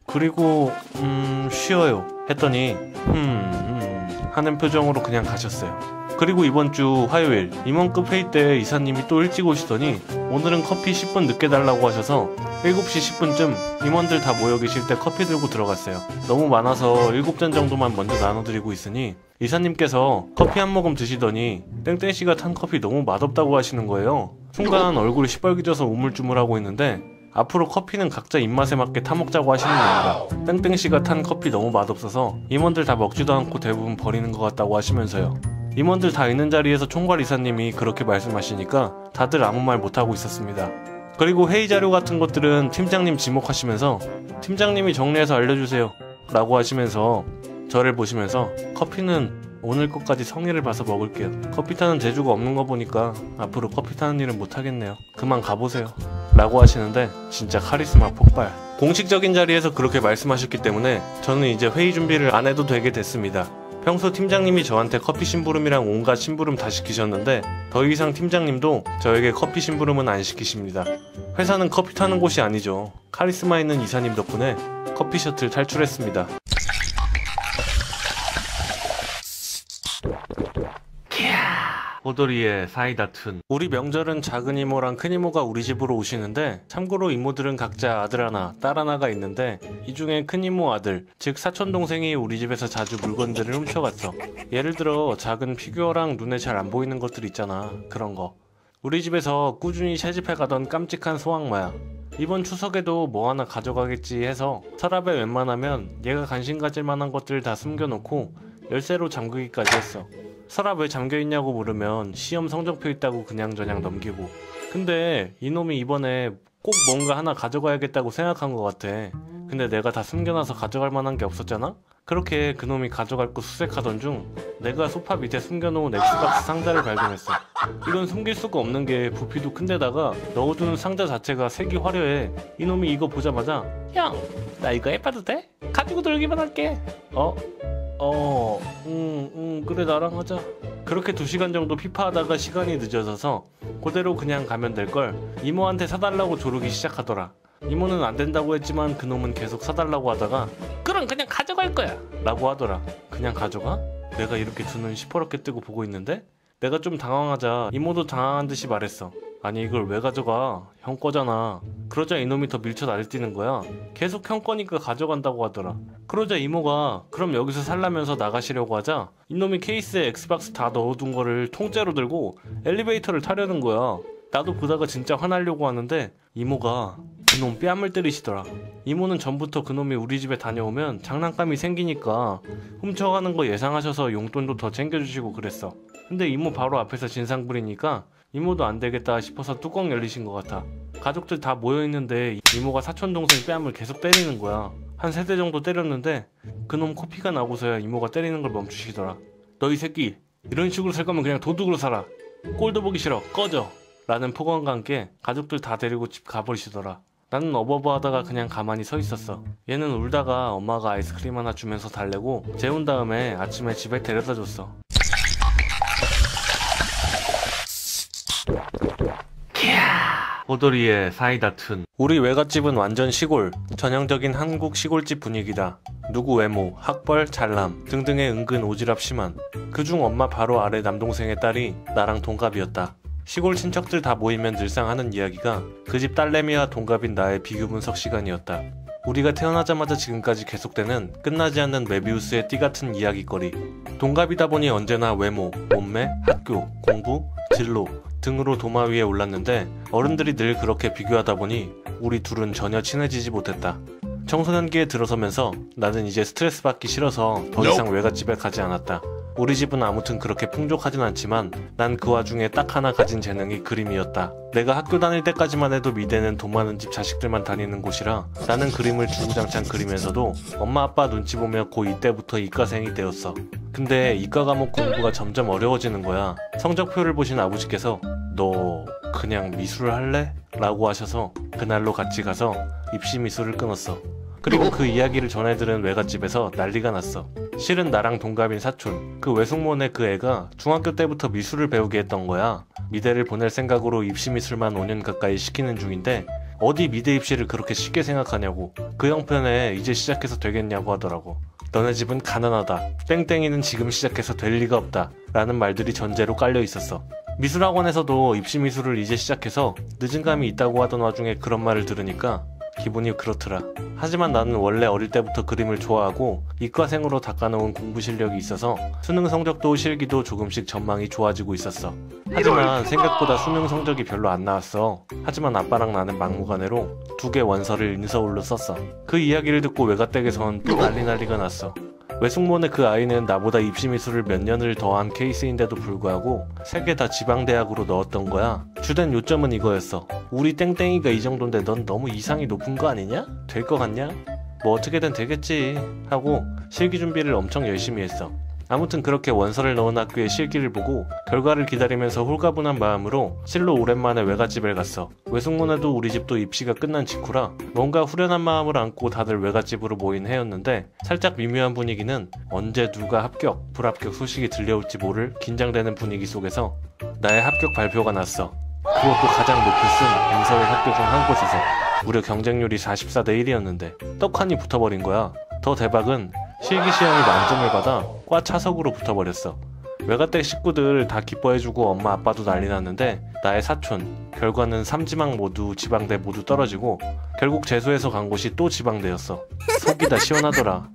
그리고 음 쉬어요 했더니 음, 음 하는 표정으로 그냥 가셨어요. 그리고 이번 주 화요일 임원급 회의 때 이사님이 또 일찍 오시더니 오늘은 커피 10분 늦게 달라고 하셔서 7시 10분쯤 임원들 다 모여 계실 때 커피 들고 들어갔어요. 너무 많아서 7잔 정도만 먼저 나눠드리고 있으니 이사님께서 커피 한 모금 드시더니 땡땡씨가 탄 커피 너무 맛없다고 하시는 거예요. 순간 얼굴이 시뻘개져서 우물쭈물하고 있는데 앞으로 커피는 각자 입맛에 맞게 타먹자고 하시는 겁니다. 땡땡씨가 탄 커피 너무 맛없어서 임원들 다 먹지도 않고 대부분 버리는 것 같다고 하시면서요. 임원들 다 있는 자리에서 총괄 이사님이 그렇게 말씀하시니까 다들 아무 말 못하고 있었습니다. 그리고 회의 자료 같은 것들은 팀장님 지목하시면서 팀장님이 정리해서 알려주세요 라고 하시면서 저를 보시면서 커피는 오늘 것까지 성의를 봐서 먹을게요. 커피 타는 재주가 없는 거 보니까 앞으로 커피 타는 일은 못하겠네요. 그만 가보세요. 라고 하시는데 진짜 카리스마 폭발. 공식적인 자리에서 그렇게 말씀하셨기 때문에 저는 이제 회의 준비를 안 해도 되게 됐습니다. 평소 팀장님이 저한테 커피 심부름이랑 온갖 심부름 다 시키셨는데 더 이상 팀장님도 저에게 커피 심부름은 안 시키십니다. 회사는 커피 타는 곳이 아니죠. 카리스마 있는 이사님 덕분에 커피 셔틀 탈출했습니다. 호돌이의 사이다 툰. 우리 명절은 작은 이모랑 큰 이모가 우리 집으로 오시는데 참고로 이모들은 각자 아들 하나 딸 하나가 있는데 이 중에 큰 이모 아들 즉 사촌 동생이 우리 집에서 자주 물건들을 훔쳐갔어 예를 들어 작은 피규어랑 눈에 잘 안 보이는 것들 있잖아. 그런 거. 우리 집에서 꾸준히 채집해 가던 깜찍한 소황마야 이번 추석에도 뭐 하나 가져가겠지 해서 서랍에 웬만하면 얘가 관심 가질 만한 것들 다 숨겨놓고 열쇠로 잠그기까지 했어 서랍 왜 잠겨있냐고 물으면 시험 성적표 있다고 그냥저냥 넘기고 근데 이놈이 이번에 꼭 뭔가 하나 가져가야겠다고 생각한 것 같아 근데 내가 다 숨겨놔서 가져갈 만한 게 없었잖아? 그렇게 그놈이 가져갈 거 수색하던 중 내가 소파 밑에 숨겨놓은 엑스박스 상자를 발견했어 이건 숨길 수가 없는 게 부피도 큰데다가 넣어두는 상자 자체가 색이 화려해 이놈이 이거 보자마자 형 나 이거 해봐도 돼? 가지고 놀기만 할게 어? 어, 음, 음, 그래, 나랑 하자. 그렇게 두 시간 정도 피파하다가 시간이 늦어져서 그대로 그냥 가면 될 걸 이모한테 사달라고 조르기 시작하더라. 이모는 안 된다고 했지만 그놈은 계속 사달라고 하다가 그럼 그냥 가져갈 거야 라고 하더라. 그냥 가져가? 내가 이렇게 두 눈 시퍼렇게 뜨고 보고 있는데? 내가 좀 당황하자 이모도 당황한 듯이 말했어. 아니 이걸 왜 가져가? 형 거잖아. 그러자 이놈이 더 밀쳐 날뛰는 거야. 계속 형 거니까 가져간다고 하더라. 그러자 이모가 그럼 여기서 살라면서 나가시려고 하자 이놈이 케이스에 엑스박스 다 넣어둔 거를 통째로 들고 엘리베이터를 타려는 거야. 나도 보다가 진짜 화나려고 하는데 이모가 그놈 뺨을 때리시더라. 이모는 전부터 그놈이 우리 집에 다녀오면 장난감이 생기니까 훔쳐가는 거 예상하셔서 용돈도 더 챙겨주시고 그랬어. 근데 이모 바로 앞에서 진상 부리니까 이모도 안 되겠다 싶어서 뚜껑 열리신 것 같아. 가족들 다 모여있는데 이모가 사촌 동생 뺨을 계속 때리는 거야. 한 세 대 정도 때렸는데 그놈 코피가 나고서야 이모가 때리는 걸 멈추시더라. 너 이 새끼 이런 식으로 살 거면 그냥 도둑으로 살아. 꼴도 보기 싫어. 꺼져. 라는 폭언과 함께 가족들 다 데리고 집 가버리시더라. 나는 어버버 하다가 그냥 가만히 서 있었어. 얘는 울다가 엄마가 아이스크림 하나 주면서 달래고 재운 다음에 아침에 집에 데려다 줬어. 호돌이의 사이다 툰 우리 외갓집은 완전 시골 전형적인 한국 시골집 분위기다. 누구 외모, 학벌, 잘남 등등의 은근 오지랖 심한. 그중 엄마 바로 아래 남동생의 딸이 나랑 동갑이었다. 시골 친척들 다 모이면 늘상 하는 이야기가 그 집 딸내미와 동갑인 나의 비교 분석 시간이었다. 우리가 태어나자마자 지금까지 계속되는 끝나지 않는 메비우스의 띠 같은 이야기거리. 동갑이다 보니 언제나 외모, 몸매, 학교, 공부, 진로 등으로 도마 위에 올랐는데 어른들이 늘 그렇게 비교하다 보니 우리 둘은 전혀 친해지지 못했다. 청소년기에 들어서면서 나는 이제 스트레스 받기 싫어서 더 이상 외갓집에 가지 않았다. 우리 집은 아무튼 그렇게 풍족하진 않지만 난 그 와중에 딱 하나 가진 재능이 그림이었다. 내가 학교 다닐 때까지만 해도 미대는 돈 많은 집 자식들만 다니는 곳이라 나는 그림을 주구장창 그리면서도 엄마 아빠 눈치 보며 고2 때부터 이과생이 되었어. 근데 이과 과목 공부가 점점 어려워지는 거야. 성적표를 보신 아버지께서 너 그냥 미술 할래? 라고 하셔서 그날로 같이 가서 입시 미술을 끊었어. 그리고 그 이야기를 전해 들은 외갓집에서 난리가 났어. 실은 나랑 동갑인 사촌, 그 외숙모네 그 애가 중학교 때부터 미술을 배우게 했던 거야. 미대를 보낼 생각으로 입시 미술만 5년 가까이 시키는 중인데 어디 미대 입시를 그렇게 쉽게 생각하냐고. 그 형편에 이제 시작해서 되겠냐고 하더라고. 너네 집은 가난하다. 땡땡이는 지금 시작해서 될 리가 없다. 라는 말들이 전제로 깔려 있었어. 미술학원에서도 입시 미술을 이제 시작해서 늦은 감이 있다고 하던 와중에 그런 말을 들으니까 기분이 그렇더라. 하지만 나는 원래 어릴 때부터 그림을 좋아하고 이과생으로 닦아놓은 공부 실력이 있어서 수능 성적도 실기도 조금씩 전망이 좋아지고 있었어. 하지만 생각보다 수능 성적이 별로 안 나왔어. 하지만 아빠랑 나는 막무가내로 두 개 원서를 인서울로 썼어. 그 이야기를 듣고 외가댁에선 또 난리 난리가 났어. 외숙모네 그 아이는 나보다 입시 미술을 몇 년을 더한 케이스인데도 불구하고 세 개 다 지방 대학으로 넣었던 거야. 주된 요점은 이거였어. 우리 땡땡이가 이 정도인데 넌 너무 이상이 높은 거 아니냐? 될 거 같냐? 뭐 어떻게든 되겠지 하고 실기 준비를 엄청 열심히 했어. 아무튼 그렇게 원서를 넣은 학교의 실기를 보고 결과를 기다리면서 홀가분한 마음으로 실로 오랜만에 외갓집을 갔어. 외숙모네도 우리 집도 입시가 끝난 직후라 뭔가 후련한 마음을 안고 다들 외갓집으로 모인 해였는데 살짝 미묘한 분위기는 언제 누가 합격, 불합격 소식이 들려올지 모를 긴장되는 분위기 속에서 나의 합격 발표가 났어. 그것도 가장 높이 쓴 엠서울 학교 중 한 곳에서 무려 경쟁률이 44대 1이었는데 떡하니 붙어버린 거야. 더 대박은 실기 시험이 만점을 받아 과 차석으로 붙어버렸어. 외가댁 식구들 다 기뻐해주고 엄마 아빠도 난리 났는데 나의 사촌 결과는 3지망 모두 지방대 모두 떨어지고 결국 재수해서 간 곳이 또 지방대였어. 속이 다 시원하더라.